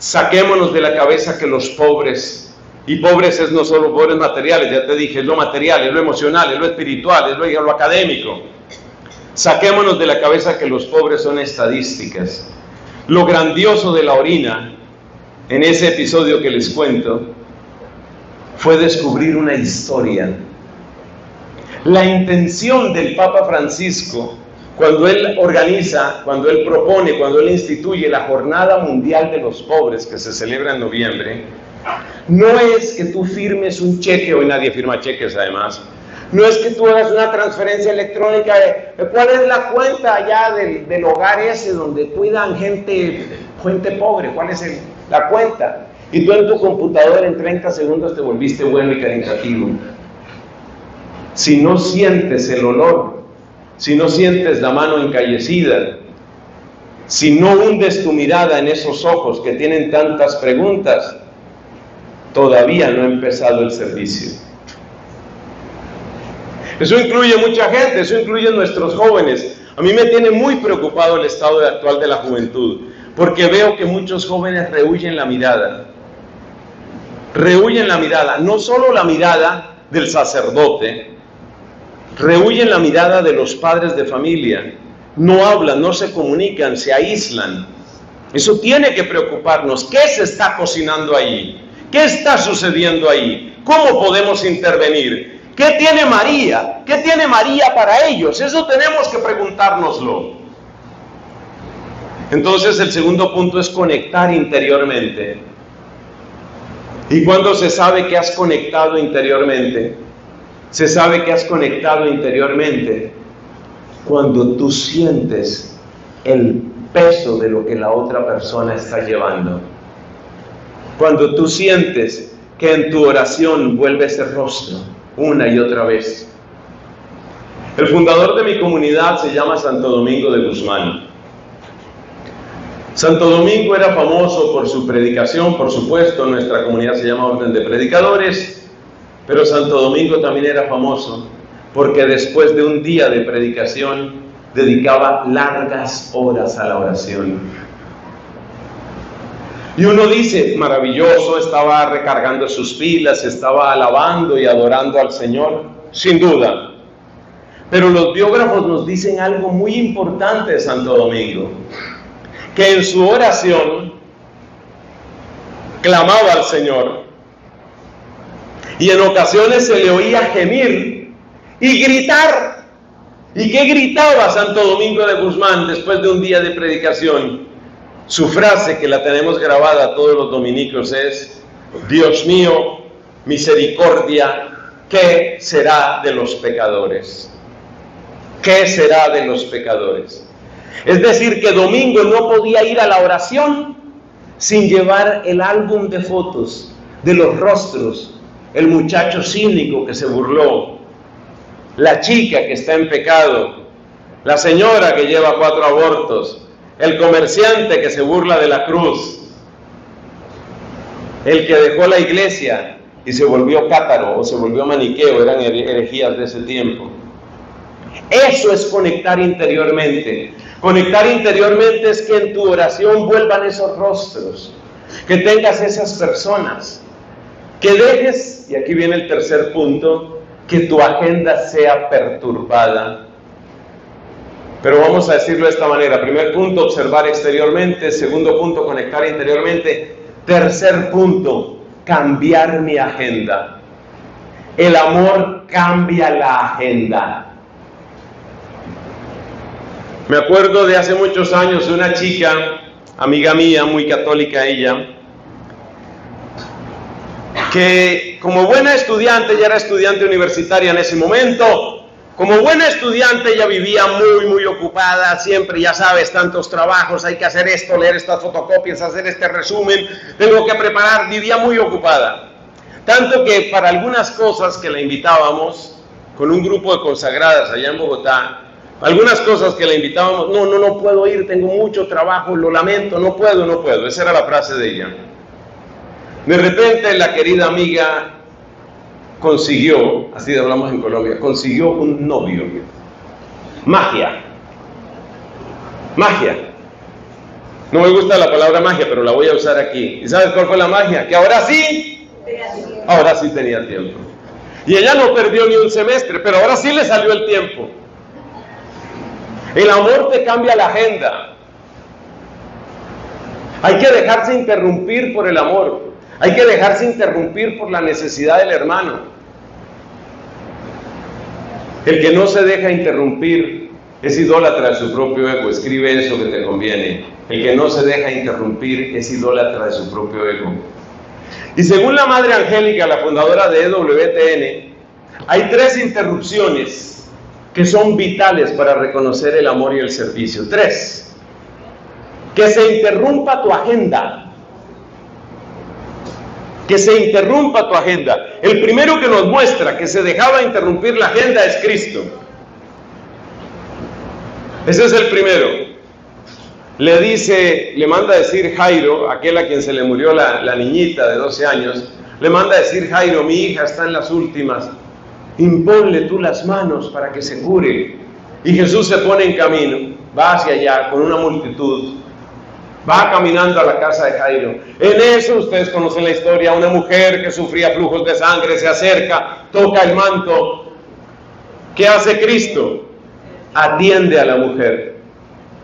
saquémonos de la cabeza que los pobres, y pobres es no solo pobres materiales, ya te dije, es lo material, es lo emocional, es lo espiritual, es lo, lo académico. Saquémonos de la cabeza que los pobres son estadísticas. Lo grandioso de la orina, en ese episodio que les cuento, fue descubrir una historia la intención del Papa Francisco, cuando él organiza, cuando él propone, cuando él instituye la Jornada Mundial de los Pobres que se celebra en noviembre, no es que tú firmes un cheque, hoy nadie firma cheques además, no es que tú hagas una transferencia electrónica de cuál es la cuenta allá del, hogar ese donde cuidan gente, gente pobre, cuál es la cuenta. Y tú en tu computadora en 30 segundos te volviste bueno y caritativo si no sientes el olor, si no sientes la mano encallecida, si no hundes tu mirada en esos ojos que tienen tantas preguntas, todavía no ha empezado el servicio. Eso incluye mucha gente, eso incluye nuestros jóvenes. A mí me tiene muy preocupado el estado actual de la juventud, porque veo que muchos jóvenes rehuyen la mirada. Rehuyen la mirada, no solo la mirada del sacerdote, rehuyen la mirada de los padres de familia, no hablan, no se comunican, se aíslan. Eso tiene que preocuparnos. ¿Qué se está cocinando ahí? ¿Qué está sucediendo ahí? ¿Cómo podemos intervenir? ¿Qué tiene María? ¿Qué tiene María para ellos? Eso tenemos que preguntárnoslo. Entonces el segundo punto es conectar interiormente. ¿Y cuando se sabe que has conectado interiormente? Se sabe que has conectado interiormente cuando tú sientes el peso de lo que la otra persona está llevando. Cuando tú sientes que en tu oración vuelve ese rostro una y otra vez. El fundador de mi comunidad se llama Santo Domingo de Guzmán. Santo Domingo era famoso por su predicación, por supuesto, nuestra comunidad se llama Orden de Predicadores, pero Santo Domingo también era famoso porque después de un día de predicación dedicaba largas horas a la oración. Y uno dice, maravilloso, estaba recargando sus pilas, estaba alabando y adorando al Señor, sin duda. Pero los biógrafos nos dicen algo muy importante de Santo Domingo, que en su oración clamaba al Señor y en ocasiones se le oía gemir y gritar. ¿Y qué gritaba Santo Domingo de Guzmán después de un día de predicación? Su frase que la tenemos grabada todos los dominicos es, Dios mío, misericordia, ¿qué será de los pecadores? ¿Qué será de los pecadores? Es decir, que Domingo no podía ir a la oración sin llevar el álbum de fotos de los rostros el muchacho cínico que se burló, la chica que está en pecado, la señora que lleva cuatro abortos, el comerciante que se burla de la cruz, el que dejó la iglesia y se volvió cátaro o se volvió maniqueo, eran herejías de ese tiempo. Eso es conectar interiormente. Conectar interiormente es que en tu oración vuelvan esos rostros, que tengas esas personas, que dejes, y aquí viene el tercer punto, que tu agenda sea perturbada. Pero vamos a decirlo de esta manera. Primer punto, observar exteriormente. Segundo punto, conectar interiormente. Tercer punto, cambiar mi agenda. El amor cambia la agenda. Me acuerdo de hace muchos años una chica, amiga mía, muy católica ella, que como buena estudiante, ya era estudiante universitaria en ese momento, como buena estudiante ella vivía muy, muy ocupada, siempre, ya sabes, tantos trabajos, hay que hacer esto, leer estas fotocopias, hacer este resumen, tengo que preparar, vivía muy ocupada. Tanto que para algunas cosas que la invitábamos, con un grupo de consagradas allá en Bogotá, algunas cosas que la invitábamos, no, no, no puedo ir, tengo mucho trabajo, lo lamento, no puedo, no puedo. Esa era la frase de ella. De repente la querida amiga consiguió, así hablamos en Colombia, consiguió un novio. Magia. Magia. No me gusta la palabra magia, pero la voy a usar aquí. ¿Y sabes cuál fue la magia? Que ahora sí, ahora sí tenía tiempo. Y ella no perdió ni un semestre, pero ahora sí le salió el tiempo. El amor te cambia la agenda. Hay que dejarse interrumpir por el amor. Hay que dejarse interrumpir por la necesidad del hermano. El que no se deja interrumpir es idólatra de su propio ego. Escribe eso que te conviene. El que no se deja interrumpir es idólatra de su propio ego. Y según la Madre Angélica, la fundadora de EWTN, hay tres interrupciones que son vitales para reconocer el amor y el servicio. Tres. Que se interrumpa tu agenda que se interrumpa tu agenda. El primero que nos muestra que se dejaba interrumpir la agenda es Cristo. Ese es el primero. Le dice, le manda a decir Jairo, aquel a quien se le murió la, niñita de 12 años, le manda a decir Jairo, mi hija está en las últimas, imponle tú las manos para que se cure. Y Jesús se pone en camino, va hacia allá con una multitud va caminando a la casa de Jairo. En eso ustedes conocen la historia, una mujer que sufría flujos de sangre se acerca, toca el manto. ¿Qué hace Cristo? Atiende a la mujer.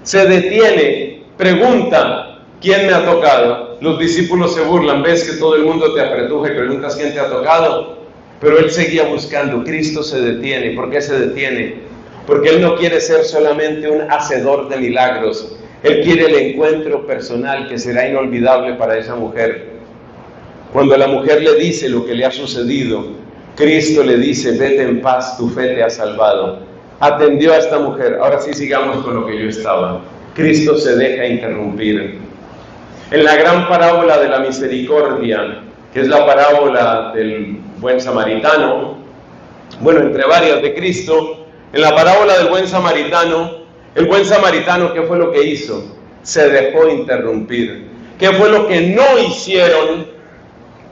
Se detiene, pregunta, ¿quién me ha tocado? Los discípulos se burlan, ves que todo el mundo te apretuja y preguntas quién te ha tocado. Pero él seguía buscando, Cristo se detiene. ¿Por qué se detiene? Porque él no quiere ser solamente un hacedor de milagros, él quiere el encuentro personal que será inolvidable para esa mujer. Cuando la mujer le dice lo que le ha sucedido, Cristo le dice, vete en paz, tu fe te ha salvado. Atendió a esta mujer. Ahora sí sigamos con lo que yo estaba. Cristo se deja interrumpir. En la gran parábola de la misericordia, que es la parábola del buen samaritano, bueno, entre varias de Cristo, en la parábola del buen samaritano, el buen samaritano, ¿qué fue lo que hizo? Se dejó interrumpir. ¿Qué fue lo que no hicieron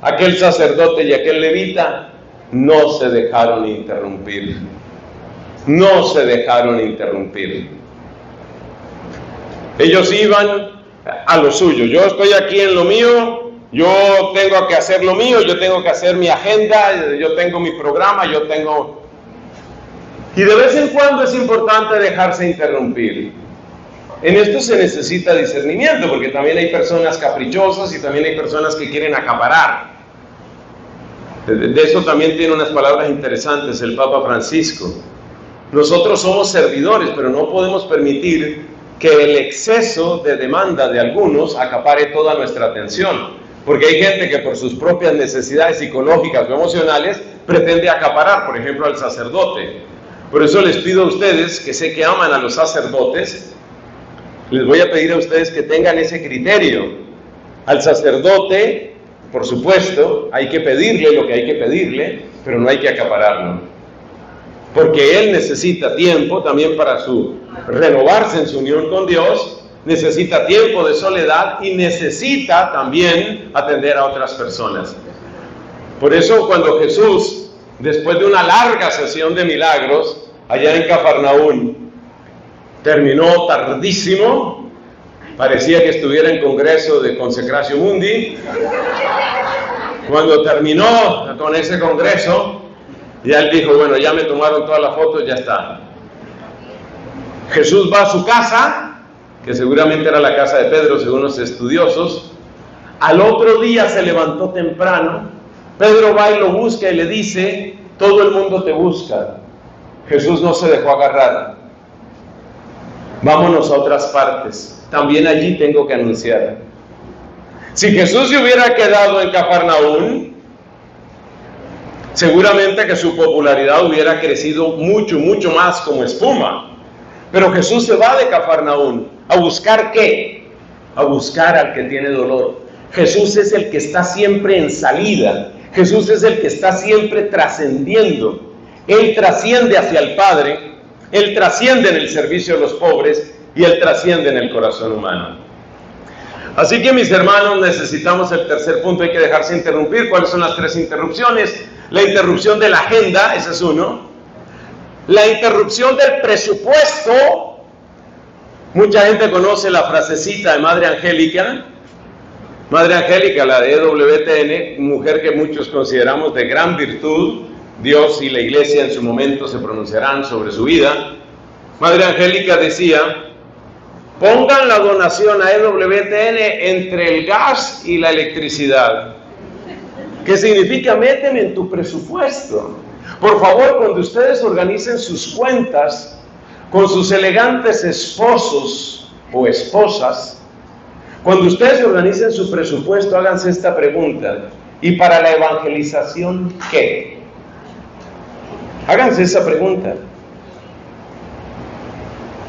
aquel sacerdote y aquel levita? No se dejaron interrumpir. No se dejaron interrumpir. Ellos iban a lo suyo. Yo estoy aquí en lo mío, yo tengo que hacer lo mío, yo tengo que hacer mi agenda, yo tengo mi programa, yo tengo y de vez en cuando es importante dejarse interrumpir. En esto se necesita discernimiento, porque también hay personas caprichosas y también hay personas que quieren acaparar. De eso también tiene unas palabras interesantes el Papa Francisco. Nosotros somos servidores, pero no podemos permitir que el exceso de demanda de algunos acapare toda nuestra atención. Porque hay gente que por sus propias necesidades psicológicas o emocionales pretende acaparar, por ejemplo, al sacerdote. Por eso les pido a ustedes, que sé que aman a los sacerdotes, les voy a pedir a ustedes que tengan ese criterio. Al sacerdote, por supuesto, hay que pedirle lo que hay que pedirle, pero no hay que acapararlo. Porque él necesita tiempo también para su renovarse en su unión con Dios, necesita tiempo de soledad y necesita también atender a otras personas. Por eso cuando Jesús después de una larga sesión de milagros allá en Cafarnaún. Terminó tardísimo, parecía que estuviera en congreso de Consecratio Mundi. Cuando terminó con ese congreso, ya él dijo, bueno, ya me tomaron todas las fotos, ya está. Jesús va a su casa, que seguramente era la casa de Pedro según los estudiosos. Al otro día se levantó temprano, Pedro va y lo busca y le dice, todo el mundo te busca. Jesús no se dejó agarrar. Vámonos a otras partes. También allí tengo que anunciar. Si Jesús se hubiera quedado en Cafarnaún, Seguramente que su popularidad hubiera crecido mucho, mucho más como espuma. Pero Jesús se va de Cafarnaún a buscar qué? A buscar al que tiene dolor. Jesús es el que está siempre en salida. Jesús es el que está siempre trascendiendo. Él trasciende hacia el Padre, Él trasciende en el servicio de los pobres y Él trasciende en el corazón humano. Así que mis hermanos, necesitamos el tercer punto, hay que dejarse interrumpir. ¿Cuáles son las tres interrupciones? La interrupción de la agenda, ese es uno. La interrupción del presupuesto. Mucha gente conoce la frasecita de Madre Angélica. Madre Angélica, la de EWTN, mujer que muchos consideramos de gran virtud, Dios y la iglesia en su momento se pronunciarán sobre su vida. Madre Angélica decía, pongan la donación a EWTN entre el gas y la electricidad. ¿Qué significa? Méteme en tu presupuesto. Por favor, cuando ustedes organicen sus cuentas con sus elegantes esposos o esposas, cuando ustedes organicen su presupuesto, háganse esta pregunta. ¿Y para la evangelización qué? Háganse esa pregunta.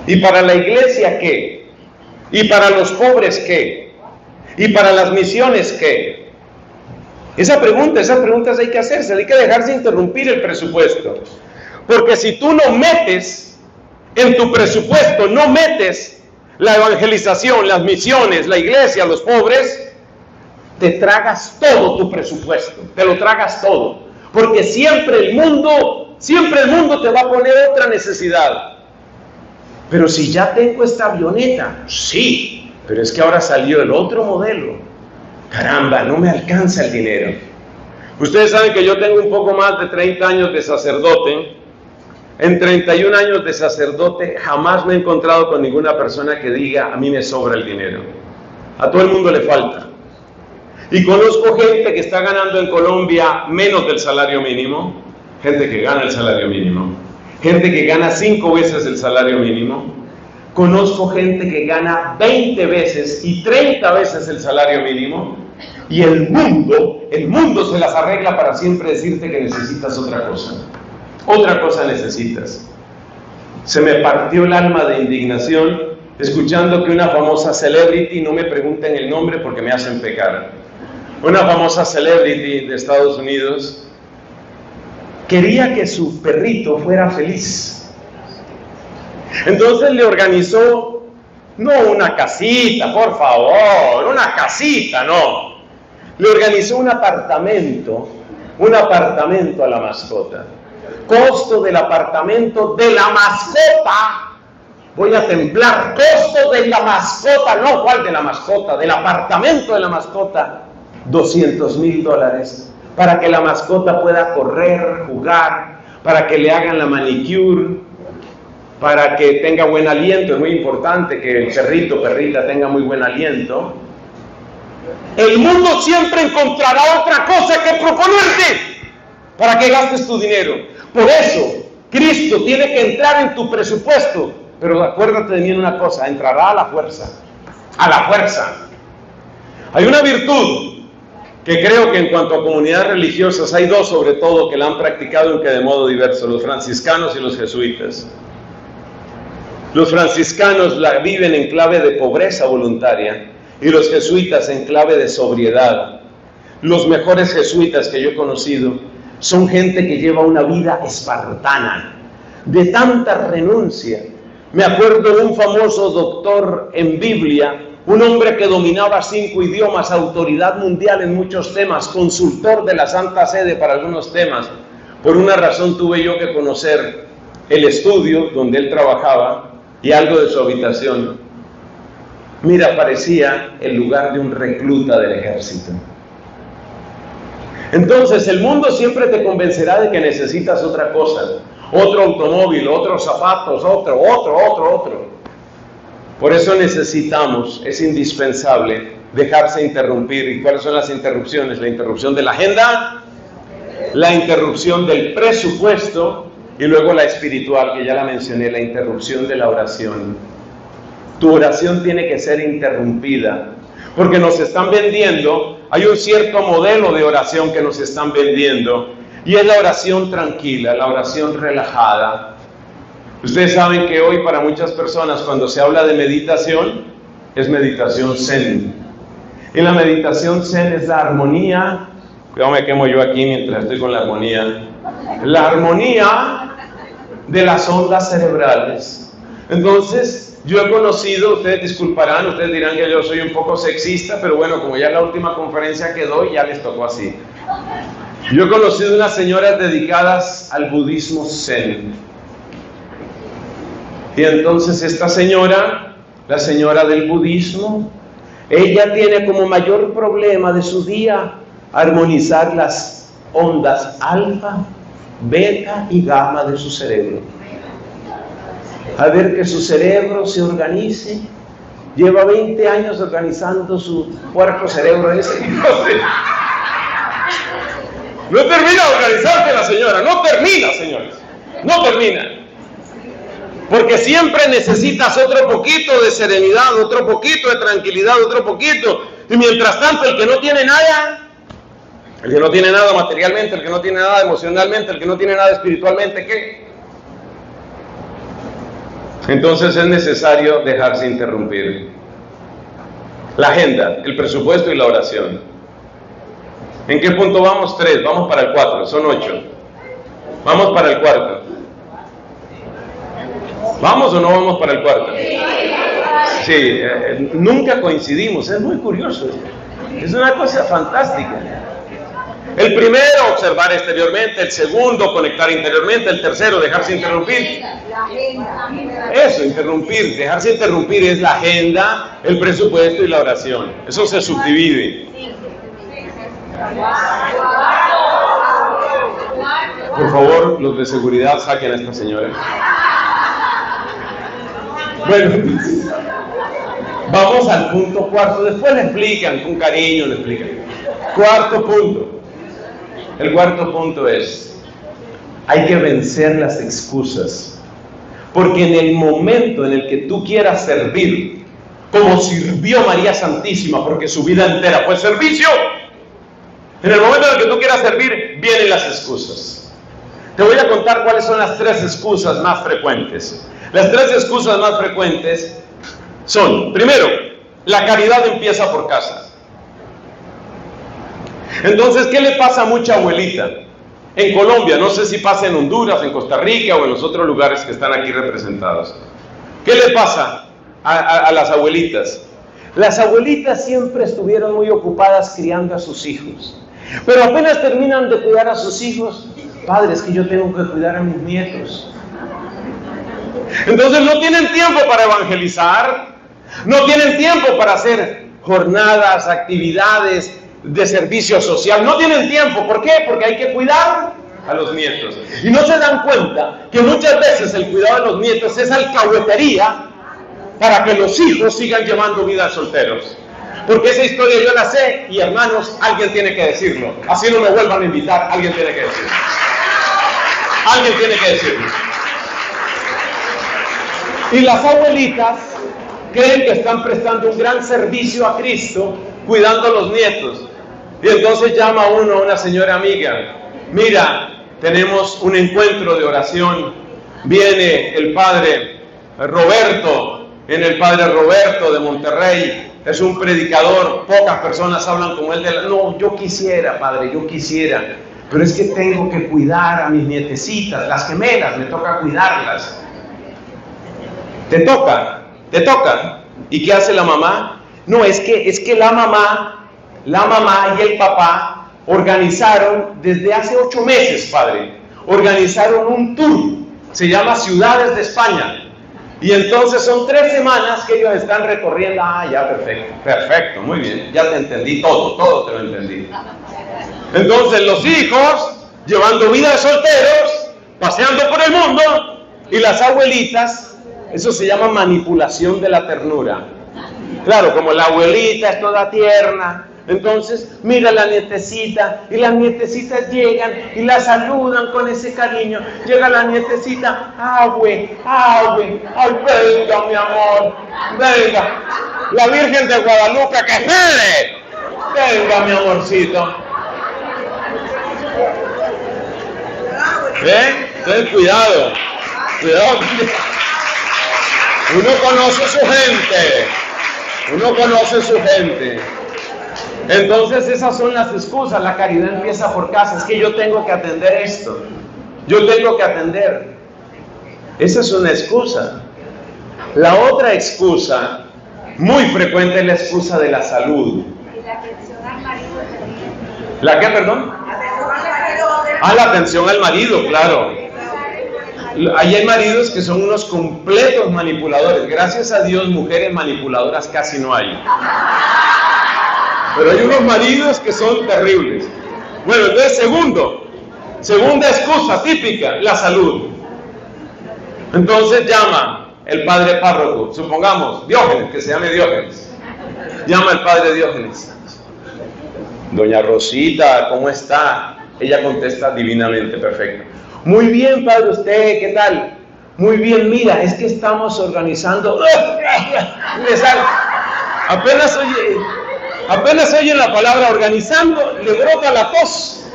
¿Y para la iglesia qué? ¿Y para los pobres qué? ¿Y para las misiones qué? Esa pregunta, esas preguntas hay que hacerse, hay que dejarse interrumpir el presupuesto. Porque si tú no metes en tu presupuesto, no metes la evangelización, las misiones, la iglesia, los pobres, te tragas todo tu presupuesto, te lo tragas todo. Porque siempre el mundo Siempre el mundo te va a poner otra necesidad. Pero si ya tengo esta avioneta, sí, pero es que ahora salió el otro modelo. Caramba, no me alcanza el dinero. Ustedes saben que yo tengo un poco más de 30 años de sacerdote. En 31 años de sacerdote jamás me he encontrado con ninguna persona que diga, a mí me sobra el dinero. A todo el mundo le falta. Y conozco gente que está ganando en Colombia menos del salario mínimo gente que gana el salario mínimo, gente que gana cinco veces el salario mínimo. Conozco gente que gana 20 veces y 30 veces el salario mínimo y el mundo, el mundo se las arregla para siempre decirte que necesitas otra cosa. Otra cosa necesitas. Se me partió el alma de indignación escuchando que una famosa celebrity, no me pregunten el nombre porque me hacen pecar, una famosa celebrity de Estados Unidos quería que su perrito fuera feliz. Entonces le organizó, no una casita, por favor, una casita, no. Le organizó un apartamento, un apartamento a la mascota. Costo del apartamento de la mascota. Voy a templar. Costo de la mascota, no cuál de la mascota, del apartamento de la mascota. 200 mil dólares para que la mascota pueda correr, jugar, para que le hagan la manicure, para que tenga buen aliento. Es muy importante que el perrito, perrita tenga muy buen aliento. El mundo siempre encontrará otra cosa que proponerte para que gastes tu dinero. Por eso, Cristo tiene que entrar en tu presupuesto. Pero acuérdate de mí en una cosa, entrará a la fuerza. A la fuerza. Hay una virtud que creo que en cuanto a comunidades religiosas hay dos sobre todo que la han practicado aunque de modo diverso, los franciscanos y los jesuitas. Los franciscanos la viven en clave de pobreza voluntaria y los jesuitas en clave de sobriedad. Los mejores jesuitas que yo he conocido son gente que lleva una vida espartana, de tanta renuncia. Me acuerdo de un famoso doctor en Biblia un hombre que dominaba cinco idiomas, autoridad mundial en muchos temas, consultor de la Santa Sede para algunos temas. Por una razón tuve yo que conocer el estudio donde él trabajaba y algo de su habitación. Mira, parecía el lugar de un recluta del ejército. Entonces el mundo siempre te convencerá de que necesitas otra cosa, otro automóvil, otros zapatos, otro, otro, otro, otro. Por eso necesitamos, es indispensable dejarse interrumpir. ¿Y cuáles son las interrupciones? La interrupción de la agenda, la interrupción del presupuesto y luego la espiritual, que ya la mencioné, la interrupción de la oración. Tu oración tiene que ser interrumpida, porque nos están vendiendo, hay un cierto modelo de oración que nos están vendiendo, Y es la oración tranquila, la oración relajada. Ustedes saben que hoy para muchas personas cuando se habla de meditación es meditación zen. Y la meditación zen es la armonía, cuidado me quemo yo aquí mientras estoy con la armonía, la armonía de las ondas cerebrales. Entonces, yo he conocido, ustedes disculparán, ustedes dirán que yo soy un poco sexista, pero bueno, como ya la última conferencia que doy, ya les tocó así. Yo he conocido unas señoras dedicadas al budismo zen. Y entonces esta señora, la señora del budismo, ella tiene como mayor problema de su día armonizar las ondas alfa, beta y gamma de su cerebro. A ver que su cerebro se organice. Lleva 20 años organizando su cuerpo cerebro ese. No termina de organizarse la señora, no termina, señores. No termina. Porque siempre necesitas otro poquito de serenidad, otro poquito de tranquilidad, otro poquito. Y mientras tanto, el que no tiene nada, el que no tiene nada materialmente, el que no tiene nada emocionalmente, el que no tiene nada espiritualmente, ¿qué? Entonces es necesario dejarse interrumpir. La agenda, el presupuesto y la oración. ¿En qué punto vamos? Tres, vamos para el cuatro, son ocho. Vamos para el cuarto. ¿Vamos o no vamos para el cuarto? Sí, eh, nunca coincidimos, es muy curioso. Es una cosa fantástica. El primero, observar exteriormente. El segundo, conectar interiormente. El tercero, dejarse interrumpir. Eso, interrumpir. Dejarse interrumpir es la agenda, el presupuesto y la oración. Eso se subdivide. Por favor, los de seguridad saquen a esta señora. Bueno, vamos al punto cuarto. Después le explican, con cariño le explican. Cuarto punto. El cuarto punto es, hay que vencer las excusas. Porque en el momento en el que tú quieras servir, como sirvió María Santísima, porque su vida entera fue servicio, en el momento en el que tú quieras servir, vienen las excusas. Te voy a contar cuáles son las tres excusas más frecuentes. Las tres excusas más frecuentes son, primero, la caridad empieza por casa. Entonces, ¿qué le pasa a mucha abuelita? En Colombia, no sé si pasa en Honduras, en Costa Rica o en los otros lugares que están aquí representados. ¿Qué le pasa a, a las abuelitas? Las abuelitas siempre estuvieron muy ocupadas criando a sus hijos. Pero apenas terminan de cuidar a sus hijos, padres, que yo tengo que cuidar a mis nietos. Entonces no tienen tiempo para evangelizar, no tienen tiempo para hacer jornadas, actividades de servicio social, no tienen tiempo. ¿Por qué? Porque hay que cuidar a los nietos. Y no se dan cuenta que muchas veces el cuidado de los nietos es alcahuetería para que los hijos sigan llevando vidas solteros. Porque esa historia yo la sé y hermanos, alguien tiene que decirlo. Así no me vuelvan a invitar, alguien tiene que decirlo. Alguien tiene que decirlo. Y las abuelitas creen que están prestando un gran servicio a Cristo cuidando a los nietos. Y entonces llama uno a una señora amiga. Mira, tenemos un encuentro de oración. Viene el padre Roberto, en el padre Roberto de Monterrey, es un predicador, pocas personas hablan como él de la... No, yo quisiera, padre, yo quisiera, pero es que tengo que cuidar a mis nietecitas, las gemelas, me toca cuidarlas. Te toca, te toca. ¿Y qué hace la mamá? No, es que, es que la mamá, la mamá y el papá organizaron desde hace ocho meses, padre, organizaron un tour, se llama Ciudades de España, y entonces son tres semanas que ellos están recorriendo. Ah, ya, perfecto, perfecto, muy bien, ya te entendí todo, todo te lo entendí. Entonces los hijos llevando vida de solteros, paseando por el mundo, y las abuelitas, eso se llama manipulación de la ternura. Claro, como la abuelita es toda tierna, entonces, mira la nietecita y las nietecitas llegan y la saludan con ese cariño. Llega la nietecita, agüe, agüe, ay, venga mi amor, venga. La Virgen de Guadalupe, que espere, venga mi amorcito. ¿Eh? Entonces, cuidado. Cuidado. Uno conoce su gente. Uno conoce su gente. Entonces esas son las excusas. La caridad empieza por casa. Es que yo tengo que atender esto. Yo tengo que atender. Esa es una excusa. La otra excusa, muy frecuente, es la excusa de la salud. ¿La qué, perdón? Ah, la atención al marido, claro. Ahí hay maridos que son unos completos manipuladores. Gracias a Dios, mujeres manipuladoras casi no hay. Pero hay unos maridos que son terribles. Bueno, entonces, segundo, segunda excusa típica, la salud. Entonces llama el padre párroco, supongamos, Diógenes, que se llame Diógenes. Llama el padre Diógenes. Doña Rosita, ¿cómo está? Ella contesta divinamente, perfecto. Muy bien, padre, usted, ¿qué tal? Muy bien, mira, es que estamos organizando. Apenas oye, apenas oye la palabra organizando, le brota la tos.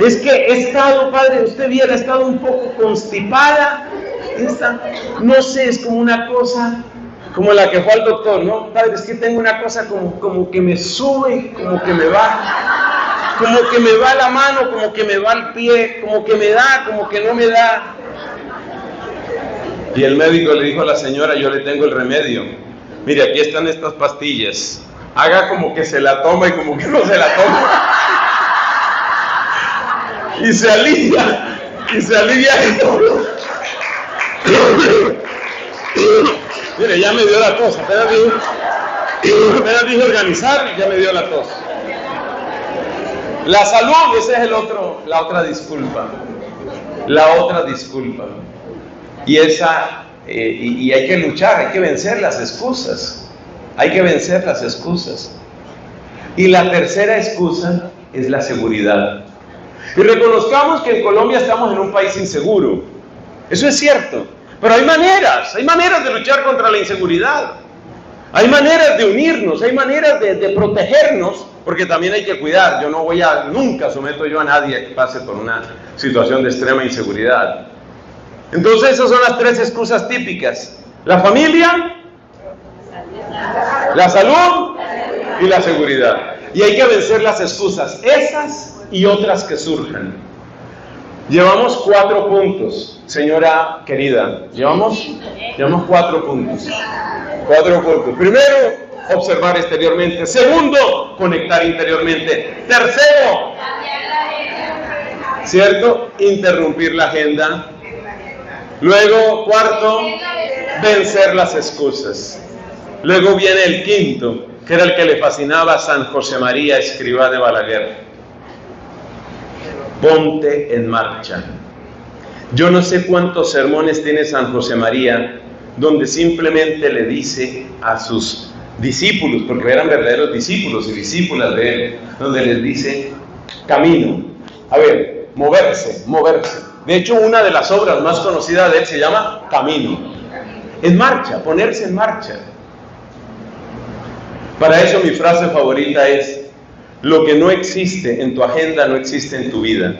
Es que he estado, padre, usted viera, ha estado un poco constipada. no sé, es como una cosa, como la que fue al doctor, ¿no? Padre, es que tengo una cosa como, como que me sube, como que me va como que me va la mano, como que me va el pie, como que me da, como que no me da. Y el médico le dijo a la señora, yo le tengo el remedio. Mire, aquí están estas pastillas. Haga como que se la toma y como que no se la toma. Y se alivia, y se alivia. Mire, ya me dio la tos. Apenas dije, organizar, ya me dio la tos. La salud, esa es el otro, la otra disculpa. La otra disculpa. Y esa, eh, y, hay que luchar, hay que vencer las excusas. Hay que vencer las excusas. Y la tercera excusa es la seguridad. Y reconozcamos que en Colombia estamos en un país inseguro. Eso es cierto. Pero hay maneras, hay maneras de luchar contra la inseguridad. Hay maneras de unirnos, hay maneras de, de protegernos porque también hay que cuidar. Yo no voy a, nunca someto yo a nadie que pase por una situación de extrema inseguridad. Entonces esas son las tres excusas típicas. La familia, la salud y la seguridad. Y hay que vencer las excusas, esas y otras que surjan. Llevamos cuatro puntos, señora querida. Llevamos, llevamos cuatro puntos. Cuatro puntos. Primero, observar exteriormente. Segundo, conectar interiormente. Tercero, ¿cierto? Interrumpir la agenda. Luego, cuarto, vencer las excusas. Luego viene el quinto, que era el que le fascinaba a San José María Escribá de Balaguer. Ponte en marcha. Yo no sé cuántos sermones tiene San José María donde simplemente le dice a sus discípulos, porque eran verdaderos discípulos y discípulas de él, donde les dice camino. A ver, moverse, moverse. De hecho, una de las obras más conocidas de él se llama Camino. En marcha, ponerse en marcha. Para eso mi frase favorita es, lo que no existe en tu agenda no existe en tu vida.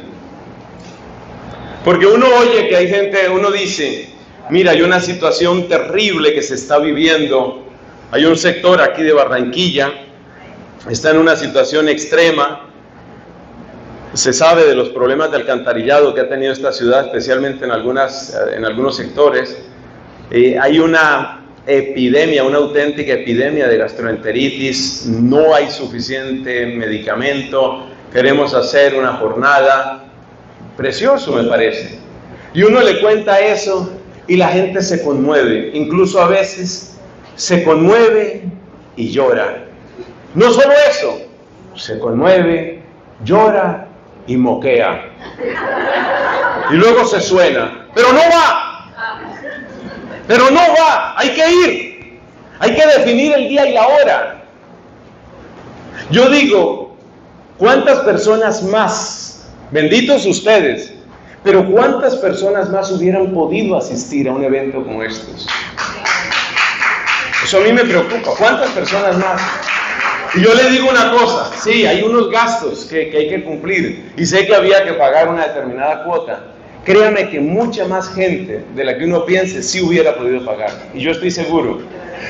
Porque uno oye que hay gente, uno dice, mira, hay una situación terrible que se está viviendo hay un sector aquí de Barranquilla, está en una situación extrema, se sabe de los problemas de alcantarillado que ha tenido esta ciudad, especialmente en, algunas, en algunos sectores. Eh, hay una epidemia, una auténtica epidemia de gastroenteritis, no hay suficiente medicamento, queremos hacer una jornada, precioso me parece. Y uno le cuenta eso y la gente se conmueve, incluso a veces se conmueve y llora. No solo eso, se conmueve, llora y moquea. Y luego se suena, pero no va. Pero no va, hay que ir. Hay que definir el día y la hora. Yo digo, ¿cuántas personas más, benditos ustedes, pero cuántas personas más hubieran podido asistir a un evento como estos? Eso a mí me preocupa. ¿Cuántas personas más? Y yo le digo una cosa, sí, hay unos gastos que, que hay que cumplir y sé que había que pagar una determinada cuota. Créame que mucha más gente de la que uno piense sí hubiera podido pagar. Y yo estoy seguro.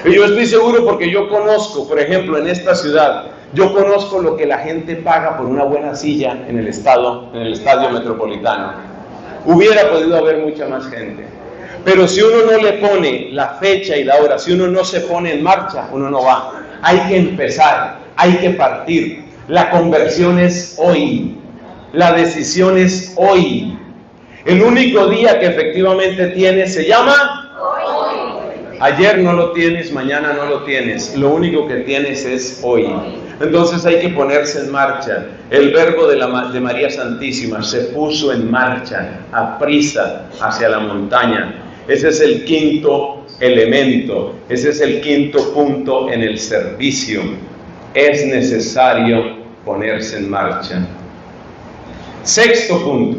Y yo estoy seguro porque yo conozco, por ejemplo, en esta ciudad, yo conozco lo que la gente paga por una buena silla en el estado, en el estadio metropolitano. Hubiera podido haber mucha más gente. Pero si uno no le pone la fecha y la hora, si uno no se pone en marcha, uno no va. Hay que empezar, hay que partir. La conversión es hoy. La decisión es hoy. El único día que efectivamente tienes se llama Ayer no lo tienes, mañana no lo tienes. Lo único que tienes es hoy. Entonces hay que ponerse en marcha. El verbo de, la, de María Santísima se puso en marcha, a prisa, hacia la montaña. Ese es el quinto elemento. Ese es el quinto punto en el servicio. Es necesario ponerse en marcha. Sexto punto.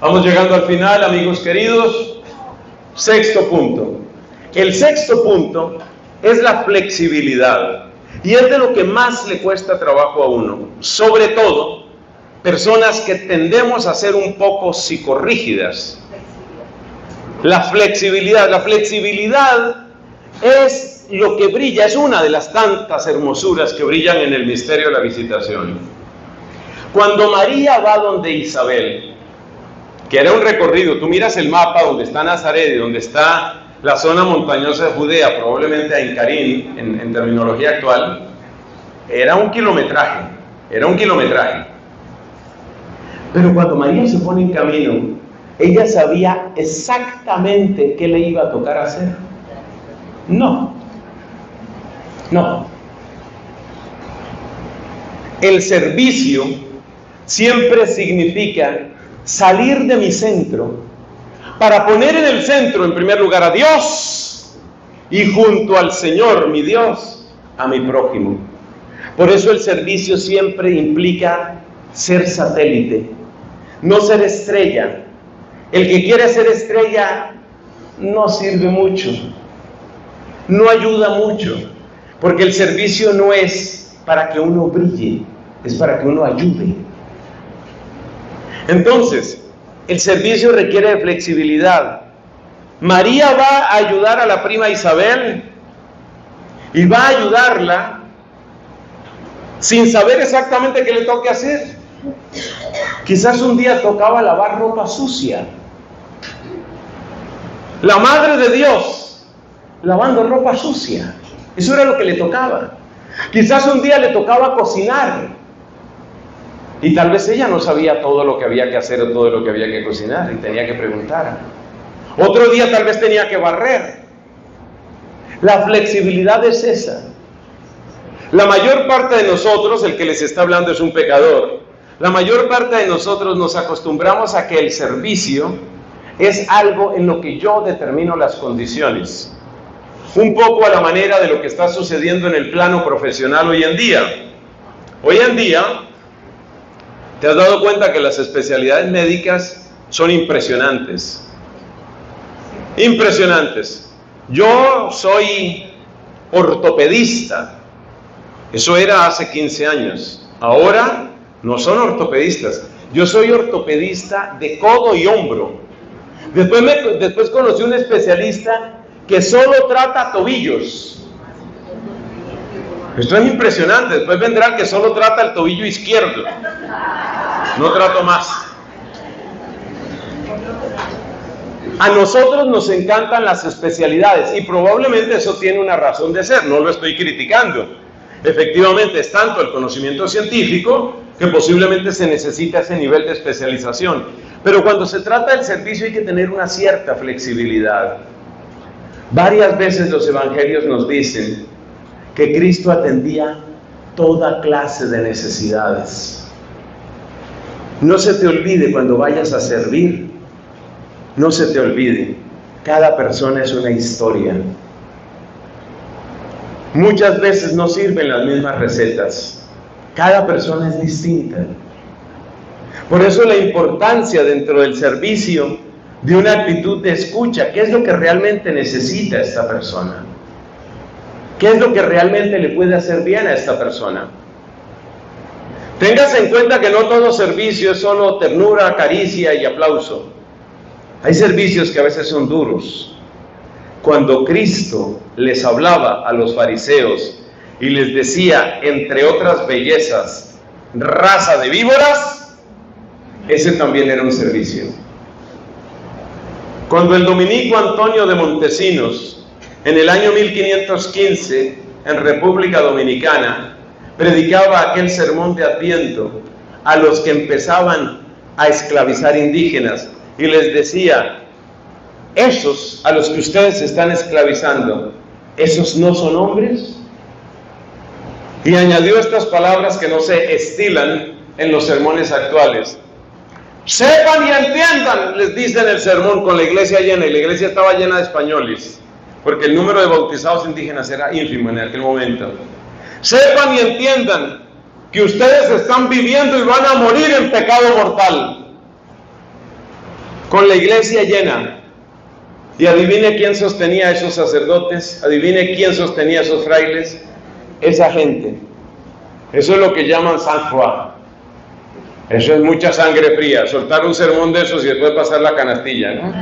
Vamos llegando al final, amigos queridos. Sexto punto. El sexto punto es la flexibilidad. Y es de lo que más le cuesta trabajo a uno. Sobre todo, personas que tendemos a ser un poco psicorrígidas. La flexibilidad. La flexibilidad es lo que brilla, es una de las tantas hermosuras que brillan en el misterio de la visitación. Cuando María va donde Isabel, que era un recorrido, tú miras el mapa donde está Nazaret donde está la zona montañosa de Judea, probablemente en Karim, en, terminología actual, era un kilometraje, era un kilometraje. Pero cuando María se pone en camino, ella sabía exactamente qué le iba a tocar hacer. No, no. El servicio siempre significa salir de mi centro para poner en el centro, en primer lugar, a Dios y junto al Señor, mi Dios, a mi prójimo. Por eso el servicio siempre implica ser satélite, no ser estrella. El que quiere ser estrella no sirve mucho, no ayuda mucho, porque el servicio no es para que uno brille, es para que uno ayude. Entonces, el servicio requiere de flexibilidad. María va a ayudar a la prima Isabel y va a ayudarla sin saber exactamente qué le toque hacer. Quizás un día tocaba lavar ropa sucia. La madre de Dios lavando ropa sucia. Eso era lo que le tocaba. Quizás un día le tocaba cocinar. Y tal vez ella no sabía todo lo que había que hacer o todo lo que había que cocinar y tenía que preguntar. Otro día tal vez tenía que barrer. La flexibilidad es esa. La mayor parte de nosotros, el que les está hablando es un pecador, la mayor parte de nosotros nos acostumbramos a que el servicio es algo en lo que yo determino las condiciones. Un poco a la manera de lo que está sucediendo en el plano profesional hoy en día. Hoy en día ¿Te has dado cuenta que las especialidades médicas son impresionantes? Impresionantes. Yo soy ortopedista. Eso era hace 15 años. Ahora no son ortopedistas. Yo soy ortopedista de codo y hombro. Después, después conocí un especialista que solo trata tobillos. Esto es impresionante. Después vendrá que solo trata el tobillo izquierdo. No trato más. A nosotros nos encantan las especialidades y probablemente eso tiene una razón de ser, no lo estoy criticando. Efectivamente es tanto el conocimiento científico que posiblemente se necesita ese nivel de especialización. Pero cuando se trata del servicio hay que tener una cierta flexibilidad. Varias veces los evangelios nos dicen que Cristo atendía toda clase de necesidades. No se te olvide cuando vayas a servir, no se te olvide, cada persona es una historia. Muchas veces no sirven las mismas recetas, cada persona es distinta. Por eso la importancia dentro del servicio de una actitud de escucha, ¿qué es lo que realmente necesita esta persona? ¿Qué es lo que realmente le puede hacer bien a esta persona? Téngase en cuenta que no todo servicio es solo ternura, caricia y aplauso. Hay servicios que a veces son duros. Cuando Cristo les hablaba a los fariseos y les decía, entre otras bellezas, raza de víboras, ese también era un servicio. Cuando el dominico Antonio de Montesinos, en el año 1515, en República Dominicana, predicaba aquel sermón de Adviento a los que empezaban a esclavizar indígenas y les decía, esos a los que ustedes están esclavizando, ¿esos no son hombres? Y añadió estas palabras que no se estilan en los sermones actuales. Sepan y entiendan, les dice en el sermón con la iglesia llena, y la iglesia estaba llena de españoles, porque el número de bautizados indígenas era ínfimo en aquel momento. Sepan y entiendan que ustedes están viviendo y van a morir en pecado mortal. Con la iglesia llena. Y adivine quién sostenía a esos sacerdotes, adivine quién sostenía a esos frailes, esa gente. Eso es lo que llaman San Juan. Eso es mucha sangre fría, soltar un sermón de esos y después pasar la canastilla, ¿no?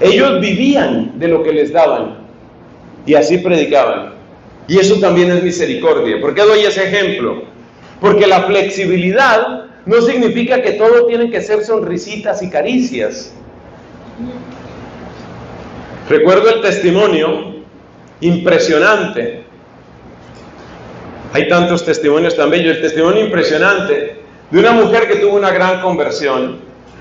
Ellos vivían de lo que les daban y así predicaban. Y eso también es misericordia. ¿Por qué doy ese ejemplo? Porque la flexibilidad no significa que todo tiene que ser sonrisitas y caricias. Recuerdo el testimonio impresionante. Hay tantos testimonios tan bellos. El testimonio impresionante de una mujer que tuvo una gran conversión.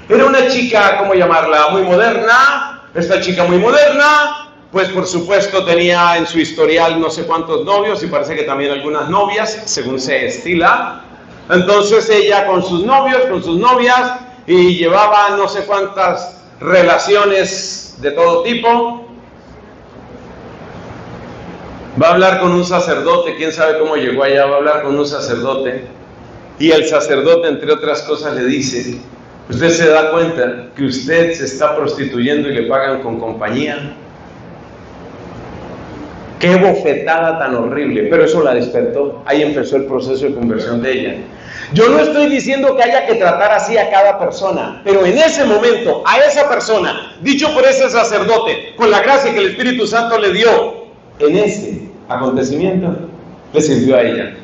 Era una chica, ¿cómo llamarla? Muy moderna. Esta chica muy moderna, pues por supuesto tenía en su historial no sé cuántos novios y parece que también algunas novias, según se estila. Entonces ella con sus novios, con sus novias, y llevaba no sé cuántas relaciones de todo tipo. Va a hablar con un sacerdote, quién sabe cómo llegó allá, va a hablar con un sacerdote. Y el sacerdote, entre otras cosas, le dice, usted se da cuenta que usted se está prostituyendo y le pagan con compañía. Qué bofetada tan horrible, pero eso la despertó. Ahí empezó el proceso de conversión de ella. Yo no estoy diciendo que haya que tratar así a cada persona, pero en ese momento, a esa persona, dicho por ese sacerdote, con la gracia que el Espíritu Santo le dio, en ese acontecimiento, le sirvió a ella.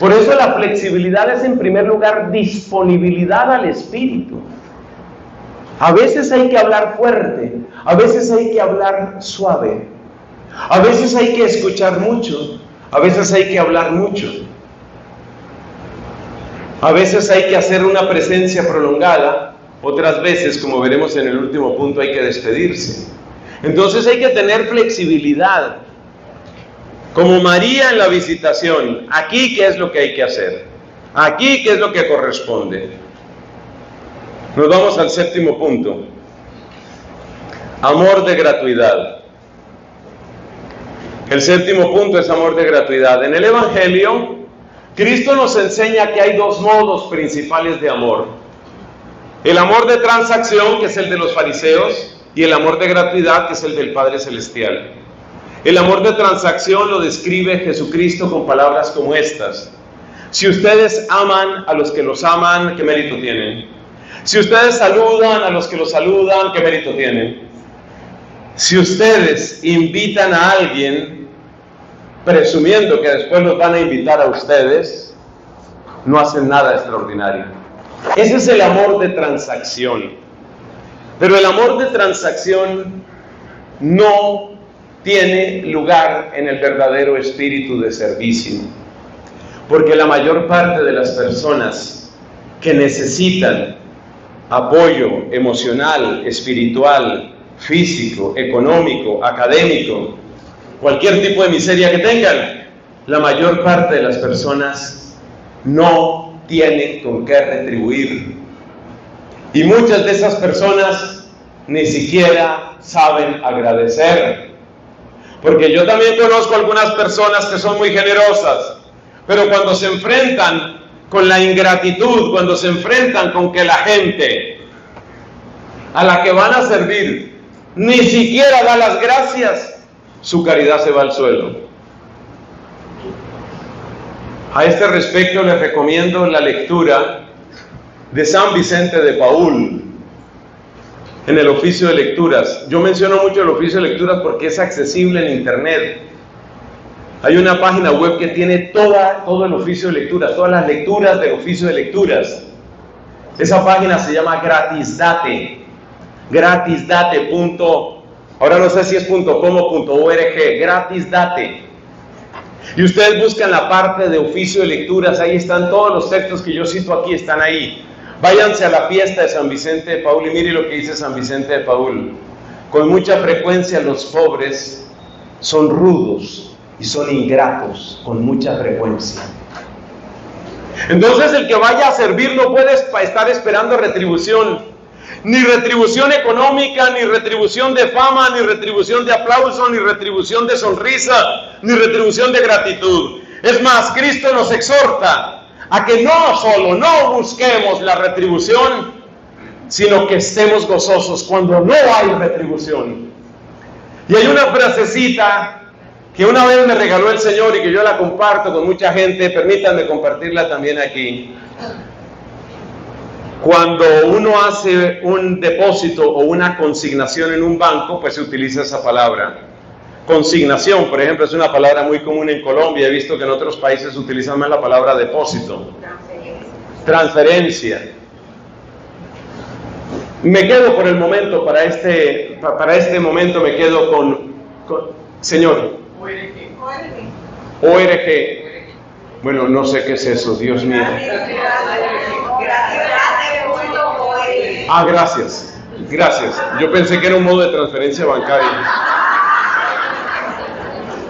Por eso la flexibilidad es en primer lugar disponibilidad al Espíritu. A veces hay que hablar fuerte, a veces hay que hablar suave, a veces hay que escuchar mucho, a veces hay que hablar mucho. A veces hay que hacer una presencia prolongada, otras veces, como veremos en el último punto, hay que despedirse. Entonces hay que tener flexibilidad. Como María en la visitación, aquí qué es lo que hay que hacer, aquí qué es lo que corresponde. Nos vamos al séptimo punto. Amor de gratuidad. El séptimo punto es amor de gratuidad. En el Evangelio, Cristo nos enseña que hay dos modos principales de amor. El amor de transacción, que es el de los fariseos, y el amor de gratuidad, que es el del Padre Celestial. El amor de transacción lo describe Jesucristo con palabras como estas. Si ustedes aman a los que los aman, ¿qué mérito tienen? Si ustedes saludan a los que los saludan, ¿qué mérito tienen? Si ustedes invitan a alguien presumiendo que después los van a invitar a ustedes, no hacen nada extraordinario. Ese es el amor de transacción. Pero el amor de transacción no tiene lugar en el verdadero espíritu de servicio. Porque la mayor parte de las personas que necesitan apoyo emocional, espiritual, físico, económico, académico, cualquier tipo de miseria que tengan, la mayor parte de las personas no tienen con qué retribuir. Y muchas de esas personas ni siquiera saben agradecer. Porque yo también conozco algunas personas que son muy generosas, pero cuando se enfrentan con la ingratitud, cuando se enfrentan con que la gente a la que van a servir ni siquiera da las gracias, su caridad se va al suelo. A este respecto les recomiendo la lectura de San Vicente de Paul en el oficio de lecturas. Yo menciono mucho el oficio de lecturas porque es accesible en internet. Hay una página web que tiene todo el oficio de lecturas, todas las lecturas del oficio de lecturas. Esa página se llama. Gratisdate. Ahora no sé si es .com o .org. Gratisdate. Y ustedes buscan la parte de oficio de lecturas, ahí están todos los textos que yo cito aquí, están ahí. Váyanse a la fiesta de San Vicente de Paul y mire lo que dice San Vicente de Paul. Con mucha frecuencia los pobres son rudos y son ingratos con mucha frecuencia. Entonces el que vaya a servir no puede estar esperando retribución. Ni retribución económica, ni retribución de fama, ni retribución de aplauso, ni retribución de sonrisa, ni retribución de gratitud. Es más, Cristo nos exhorta a que no solo no busquemos la retribución, sino que estemos gozosos cuando no hay retribución. Y hay una frasecita que una vez me regaló el Señor y que yo la comparto con mucha gente, permítanme compartirla también aquí. Cuando uno hace un depósito o una consignación en un banco, pues se utiliza esa palabra. Consignación, por ejemplo, es una palabra muy común en Colombia. He visto que en otros países utilizan más la palabra depósito. Transferencia. Me quedo por el momento, para este, para este momento me quedo con, con señor. ORG. Bueno, no sé qué es eso, Dios mío. Ah, gracias. Gracias. Yo pensé que era un modo de transferencia bancaria.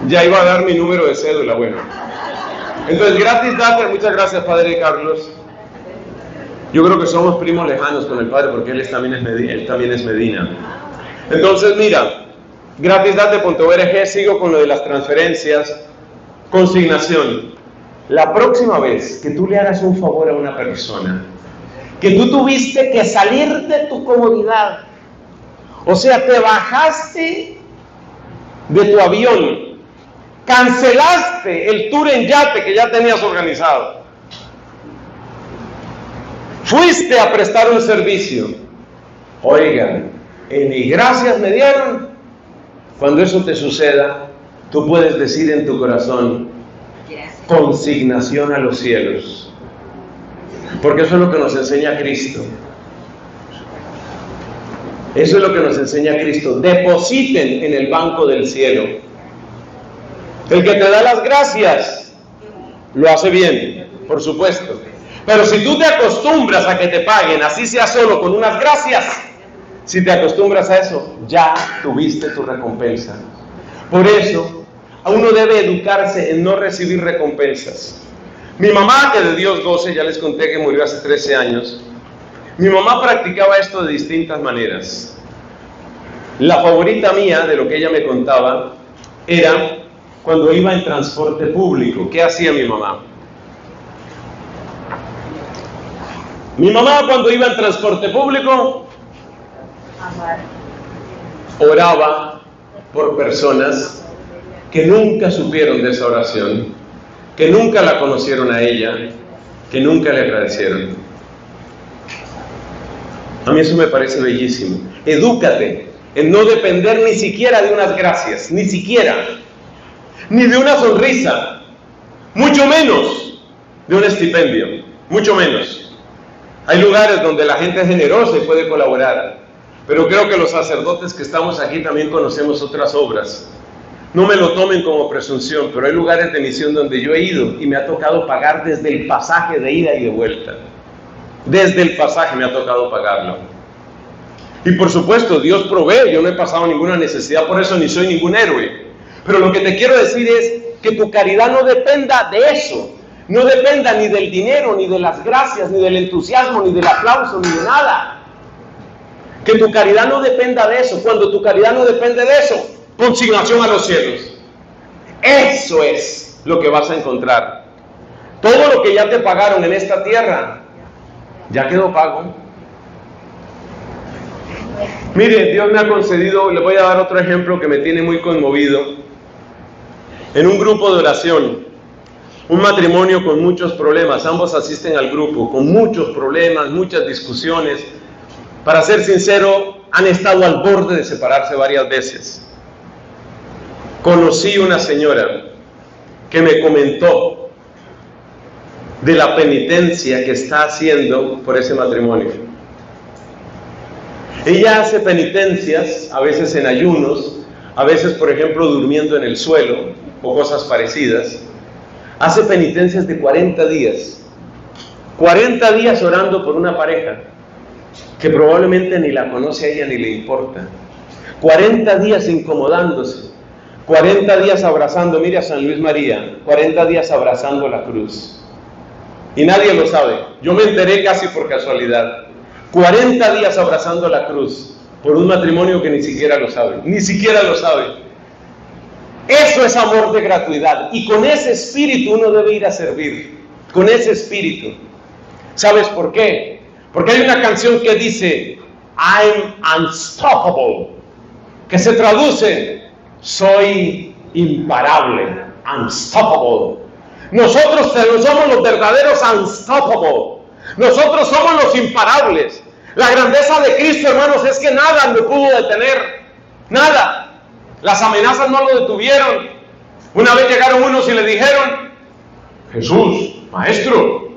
Ya iba a dar mi número de cédula, bueno. Entonces, gratis data, muchas gracias, Padre Carlos. Yo creo que somos primos lejanos con el Padre porque él también es Medina. Él también es Medina. Entonces, mira, gratisdate.org, sigo con lo de las transferencias. Consignación. La próxima vez que tú le hagas un favor a una persona, que tú tuviste que salir de tu comodidad. O sea, te bajaste de tu avión, cancelaste el tour en yate que ya tenías organizado. Fuiste a prestar un servicio. Oigan, en gracias me dieron. Cuando eso te suceda, tú puedes decir en tu corazón, consignación a los cielos. Porque eso es lo que nos enseña Cristo. Eso es lo que nos enseña Cristo. Depositen en el banco del cielo. El que te da las gracias lo hace bien, por supuesto. Pero si tú te acostumbras a que te paguen, así sea solo con unas gracias, si te acostumbras a eso, ya tuviste tu recompensa. Por eso, uno debe educarse en no recibir recompensas. Mi mamá, que de Dios goce, ya les conté que murió hace 13 años, mi mamá practicaba esto de distintas maneras. La favorita mía de lo que ella me contaba era cuando iba en transporte público. ¿Qué hacía mi mamá? Mi mamá cuando iba en transporte público oraba por personas que nunca supieron de esa oración que nunca la conocieron a ella, que nunca le agradecieron. A mí eso me parece bellísimo. Edúcate en no depender ni siquiera de unas gracias, ni siquiera, ni de una sonrisa, mucho menos de un estipendio, mucho menos. Hay lugares donde la gente es generosa y puede colaborar, pero creo que los sacerdotes que estamos aquí también conocemos otras obras no me lo tomen como presunción, pero hay lugares de misión donde yo he ido y me ha tocado pagar desde el pasaje de ida y de vuelta. Desde el pasaje me ha tocado pagarlo. Y por supuesto, Dios provee, yo no he pasado ninguna necesidad por eso, ni soy ningún héroe. Pero lo que te quiero decir es que tu caridad no dependa de eso, no dependa ni del dinero, ni de las gracias, ni del entusiasmo, ni del aplauso, ni de nada. Que tu caridad no dependa de eso. Cuando tu caridad no depende de eso, consignación a los cielos. Eso es lo que vas a encontrar. Todo lo que ya te pagaron en esta tierra, ya quedó pago. Mire, Dios me ha concedido, le voy a dar otro ejemplo que me tiene muy conmovido. en un grupo de oración, un matrimonio con muchos problemas, ambos asisten al grupo, con muchos problemas, muchas discusiones. Para ser sincero, han estado al borde de separarse varias veces. Conocí una señora que me comentó de la penitencia que está haciendo por ese matrimonio. Ella hace penitencias, a veces en ayunos, a veces, por ejemplo, durmiendo en el suelo o cosas parecidas. Hace penitencias de 40 días. 40 días orando por una pareja que probablemente ni la conoce a ella ni le importa. 40 días incomodándose. 40 días abrazando, mire San Luis María, 40 días abrazando la cruz. Y nadie lo sabe. Yo me enteré casi por casualidad. 40 días abrazando la cruz por un matrimonio que ni siquiera lo sabe. Ni siquiera lo sabe. Eso es amor de gratuidad. Y con ese espíritu uno debe ir a servir. Con ese espíritu. ¿Sabes por qué? Porque hay una canción que dice, I'm unstoppable. Que se traduce, soy imparable. Unstoppable. Nosotros somos los verdaderos unstoppable. Nosotros somos los imparables. La grandeza de Cristo, hermanos, es que nada lo pudo detener. Nada. Las amenazas no lo detuvieron. Una vez llegaron unos y le dijeron, Jesús, maestro,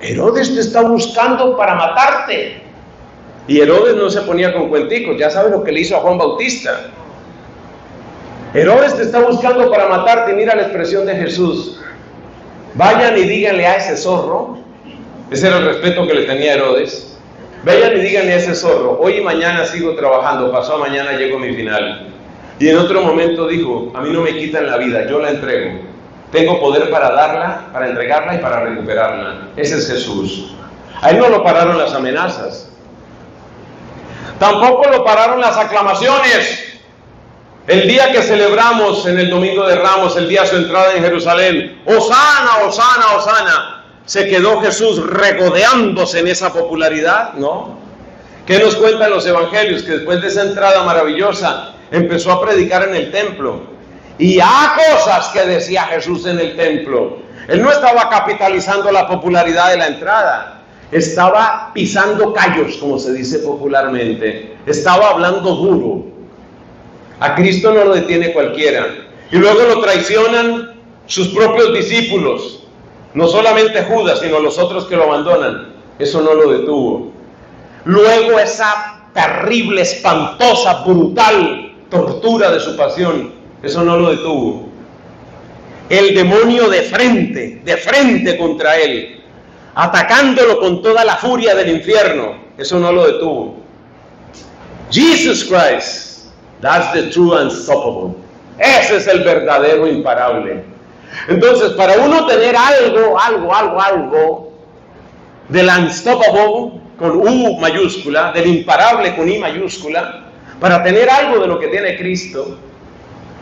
Herodes te está buscando para matarte. Y Herodes no se ponía con cuenticos, ya sabe lo que le hizo a Juan Bautista. Herodes te está buscando para matarte. Mira la expresión de Jesús. Vayan y díganle a ese zorro, ese era el respeto que le tenía Herodes, vayan y díganle a ese zorro, hoy y mañana sigo trabajando, pasó mañana llego a mi final. Y en otro momento dijo, a mí no me quitan la vida, yo la entrego. Tengo poder para darla, para entregarla y para recuperarla. Ese es Jesús. A él no lo pararon las amenazas. Tampoco lo pararon las aclamaciones. El día que celebramos en el Domingo de Ramos, el día de su entrada en Jerusalén, Osana, Osana, Osana, se quedó Jesús regodeándose en esa popularidad, ¿no? ¿Qué nos cuentan los evangelios? Que después de esa entrada maravillosa empezó a predicar en el templo. Y a cosas que decía Jesús en el templo. Él no estaba capitalizando la popularidad de la entrada, estaba pisando callos, como se dice popularmente. Estaba hablando duro. A Cristo no lo detiene cualquiera. Y luego lo traicionan sus propios discípulos. No solamente Judas, sino los otros que lo abandonan. Eso no lo detuvo. Luego esa terrible, espantosa, brutal tortura de su pasión. Eso no lo detuvo. El demonio de frente, de frente contra él, atacándolo con toda la furia del infierno. Eso no lo detuvo. Jesus Christ That's the true unstoppable. Ese es el verdadero imparable. Entonces, para uno tener algo, algo, algo, algo del unstoppable con U mayúscula, del imparable con I mayúscula, para tener algo de lo que tiene Cristo,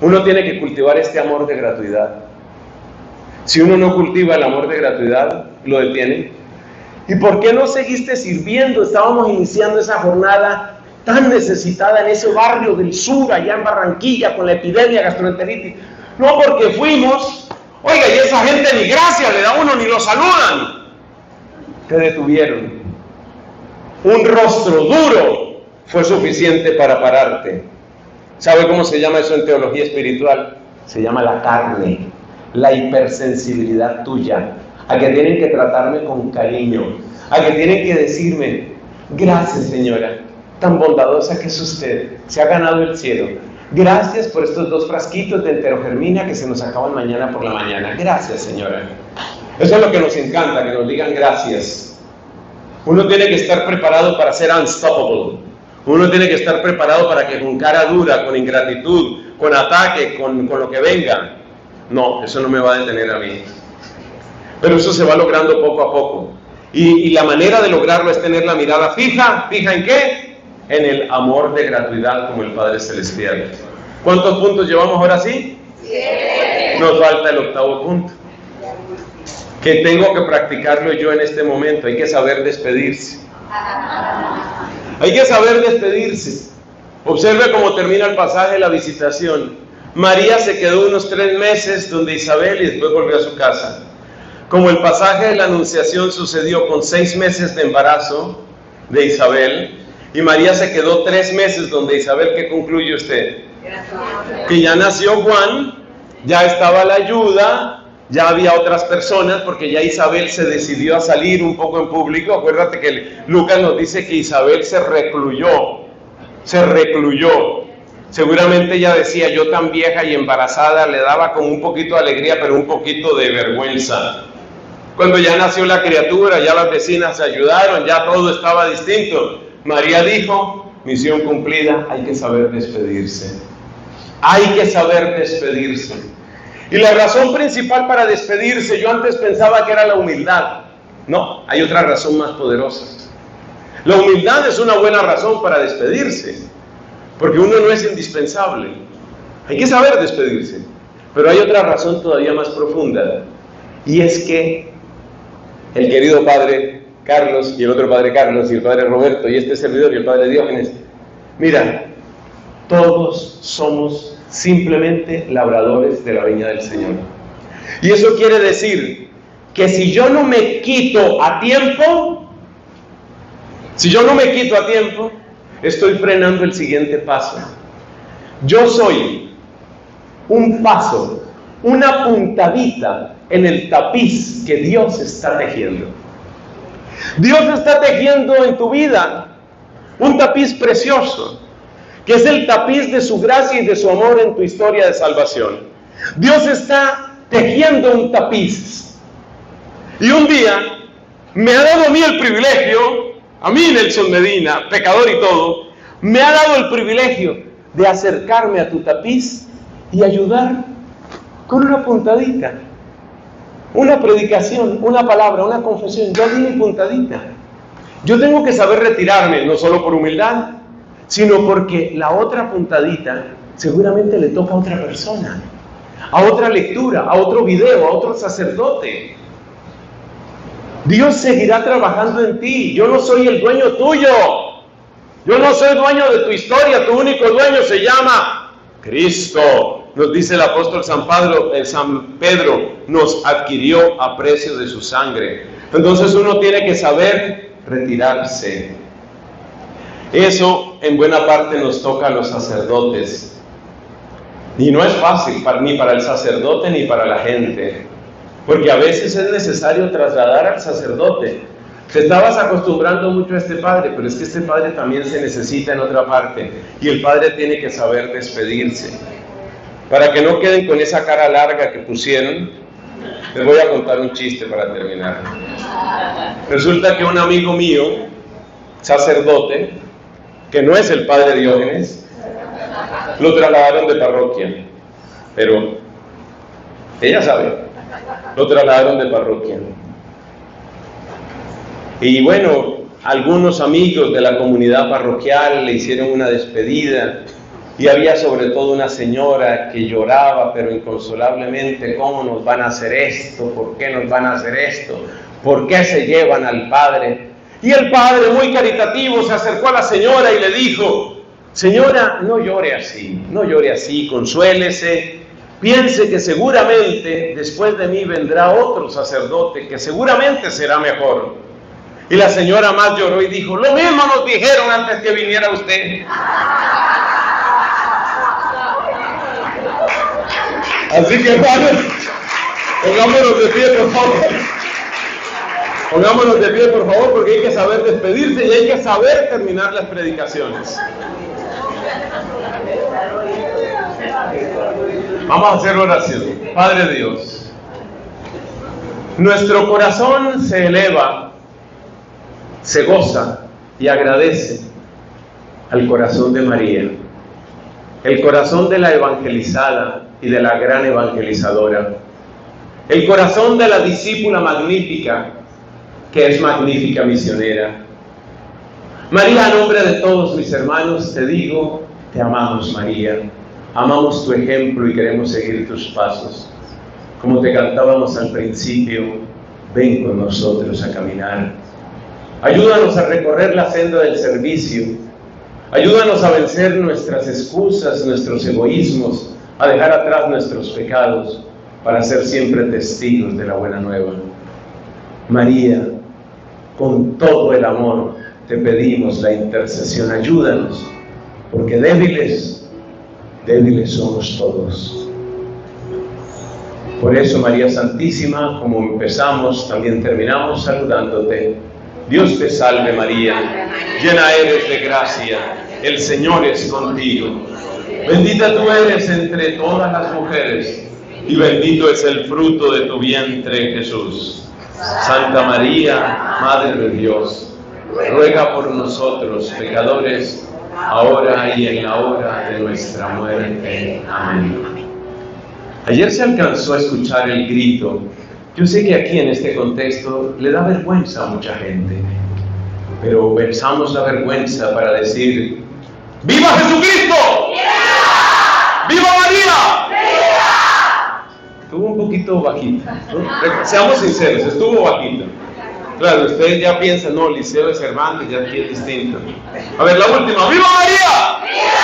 uno tiene que cultivar este amor de gratuidad. Si uno no cultiva el amor de gratuidad, lo detiene. ¿Y por qué no seguiste sirviendo? Estábamos iniciando esa jornada tan necesitada en ese barrio del sur, allá en Barranquilla, con la epidemia gastroenteritis. No porque fuimos, oiga, y esa gente ni gracias le da uno, ni lo saludan. Te detuvieron. Un rostro duro fue suficiente para pararte. ¿Sabe cómo se llama eso en teología espiritual? Se llama la carne, la hipersensibilidad tuya, a que tienen que tratarme con cariño, a que tienen que decirme, gracias señora, tan bondadosa que es usted. Se ha ganado el cielo. Gracias por estos dos frasquitos de enterogermina que se nos acaban mañana por la mañana. Gracias, señora. Eso es lo que nos encanta, que nos digan gracias. Uno tiene que estar preparado para ser unstoppable. Uno tiene que estar preparado para que con cara dura, con ingratitud, con ataque, con, con lo que venga. No, eso no me va a detener a mí. Pero eso se va logrando poco a poco. Y, y la manera de lograrlo es tener la mirada fija. ¿Fija en qué? En el amor de gratuidad como el Padre Celestial. ¿Cuántos puntos llevamos ahora sí? Nos falta el octavo punto. Que tengo que practicarlo yo en este momento. Hay que saber despedirse. Hay que saber despedirse. Observe cómo termina el pasaje de la visitación. María se quedó unos tres meses donde Isabel y después volvió a su casa. Como el pasaje de la Anunciación sucedió con seis meses de embarazo de Isabel, y María se quedó tres meses donde Isabel, ¿qué concluye usted? Que ya nació Juan, ya estaba la ayuda, ya había otras personas, porque ya Isabel se decidió a salir un poco en público. Acuérdate que Lucas nos dice que Isabel se recluyó, se recluyó. Seguramente ella decía, yo tan vieja y embarazada, le daba como un poquito de alegría, pero un poquito de vergüenza. Cuando ya nació la criatura, ya las vecinas se ayudaron, ya todo estaba distinto. María dijo, misión cumplida, hay que saber despedirse. Hay que saber despedirse. Y la razón principal para despedirse, yo antes pensaba que era la humildad. No, hay otra razón más poderosa. La humildad es una buena razón para despedirse, porque uno no es indispensable. Hay que saber despedirse. Pero hay otra razón todavía más profunda, y es que el querido padre Carlos y el otro padre Carlos y el padre Roberto y este servidor y el padre Diógenes, mira, todos somos simplemente labradores de la viña del Señor. Y eso quiere decir que si yo no me quito a tiempo, si yo no me quito a tiempo, estoy frenando el siguiente paso. Yo soy un paso, una puntadita en el tapiz que Dios está tejiendo. Dios está tejiendo en tu vida un tapiz precioso, que es el tapiz de su gracia y de su amor en tu historia de salvación. Dios está tejiendo un tapiz. Y un día me ha dado a mí el privilegio, a mí Nelson Medina, pecador y todo, me ha dado el privilegio de acercarme a tu tapiz y ayudar con una puntadita una predicación, una palabra, una confesión, yo di mi puntadita. Yo tengo que saber retirarme, no solo por humildad, sino porque la otra puntadita seguramente le toca a otra persona, a otra lectura, a otro video, a otro sacerdote. Dios seguirá trabajando en ti. Yo no soy el dueño tuyo. Yo no soy dueño de tu historia. Tu único dueño se llama Cristo nos dice el apóstol San Pedro, San Pedro nos adquirió a precio de su sangre. Entonces uno tiene que saber retirarse. Eso en buena parte nos toca a los sacerdotes. Y no es fácil para, ni para el sacerdote ni para la gente, porque a veces es necesario trasladar al sacerdote. Te estabas acostumbrando mucho a este padre, pero es que este padre también se necesita en otra parte y el padre tiene que saber despedirse. Para que no queden con esa cara larga que pusieron, les voy a contar un chiste para terminar. Resulta que un amigo mío, sacerdote, que no es el padre Diógenes, lo trasladaron de parroquia. Pero ella sabe, lo trasladaron de parroquia. Y bueno, algunos amigos de la comunidad parroquial le hicieron una despedida y había sobre todo una señora que lloraba, pero inconsolablemente, ¿cómo nos van a hacer esto? ¿Por qué nos van a hacer esto? ¿Por qué se llevan al padre? Y el padre, muy caritativo, se acercó a la señora y le dijo, señora, no llore así, no llore así, consuélese, piense que seguramente después de mí vendrá otro sacerdote que seguramente será mejor. Y la señora más lloró y dijo, lo mismo nos dijeron antes que viniera usted. Así que hermanos, pongámonos de pie, por favor. Pongámonos de pie, por favor, porque hay que saber despedirse y hay que saber terminar las predicaciones. Vamos a hacer oración. Padre Dios, nuestro corazón se eleva, se goza y agradece al corazón de María, el corazón de la evangelizada, y de la gran evangelizadora. El corazón de la discípula magnífica, que es magnífica misionera. María, a nombre de todos mis hermanos, te digo, te amamos María, amamos tu ejemplo y queremos seguir tus pasos. Como te cantábamos al principio, ven con nosotros a caminar. Ayúdanos a recorrer la senda del servicio. Ayúdanos a vencer nuestras excusas, nuestros egoísmos, a dejar atrás nuestros pecados para ser siempre testigos de la buena nueva. María, con todo el amor, te pedimos la intercesión, ayúdanos, porque débiles, débiles somos todos. Por eso, María Santísima, como empezamos, también terminamos saludándote. Dios te salve María, llena eres de gracia, el Señor es contigo. Bendita tú eres entre todas las mujeres y bendito es el fruto de tu vientre Jesús. Santa María, Madre de Dios, ruega por nosotros pecadores, ahora y en la hora de nuestra muerte. Amén. Ayer se alcanzó a escuchar el grito. Yo sé que aquí en este contexto le da vergüenza a mucha gente, pero pensamos la vergüenza para decir, ¡Viva Jesucristo! ¡Viva María! Estuvo un poquito bajito. Seamos sinceros, estuvo bajito. Claro, ustedes ya piensan, no, Liceo de Cervantes ya es distinto. A ver, la última, ¡Viva María! ¡Viva!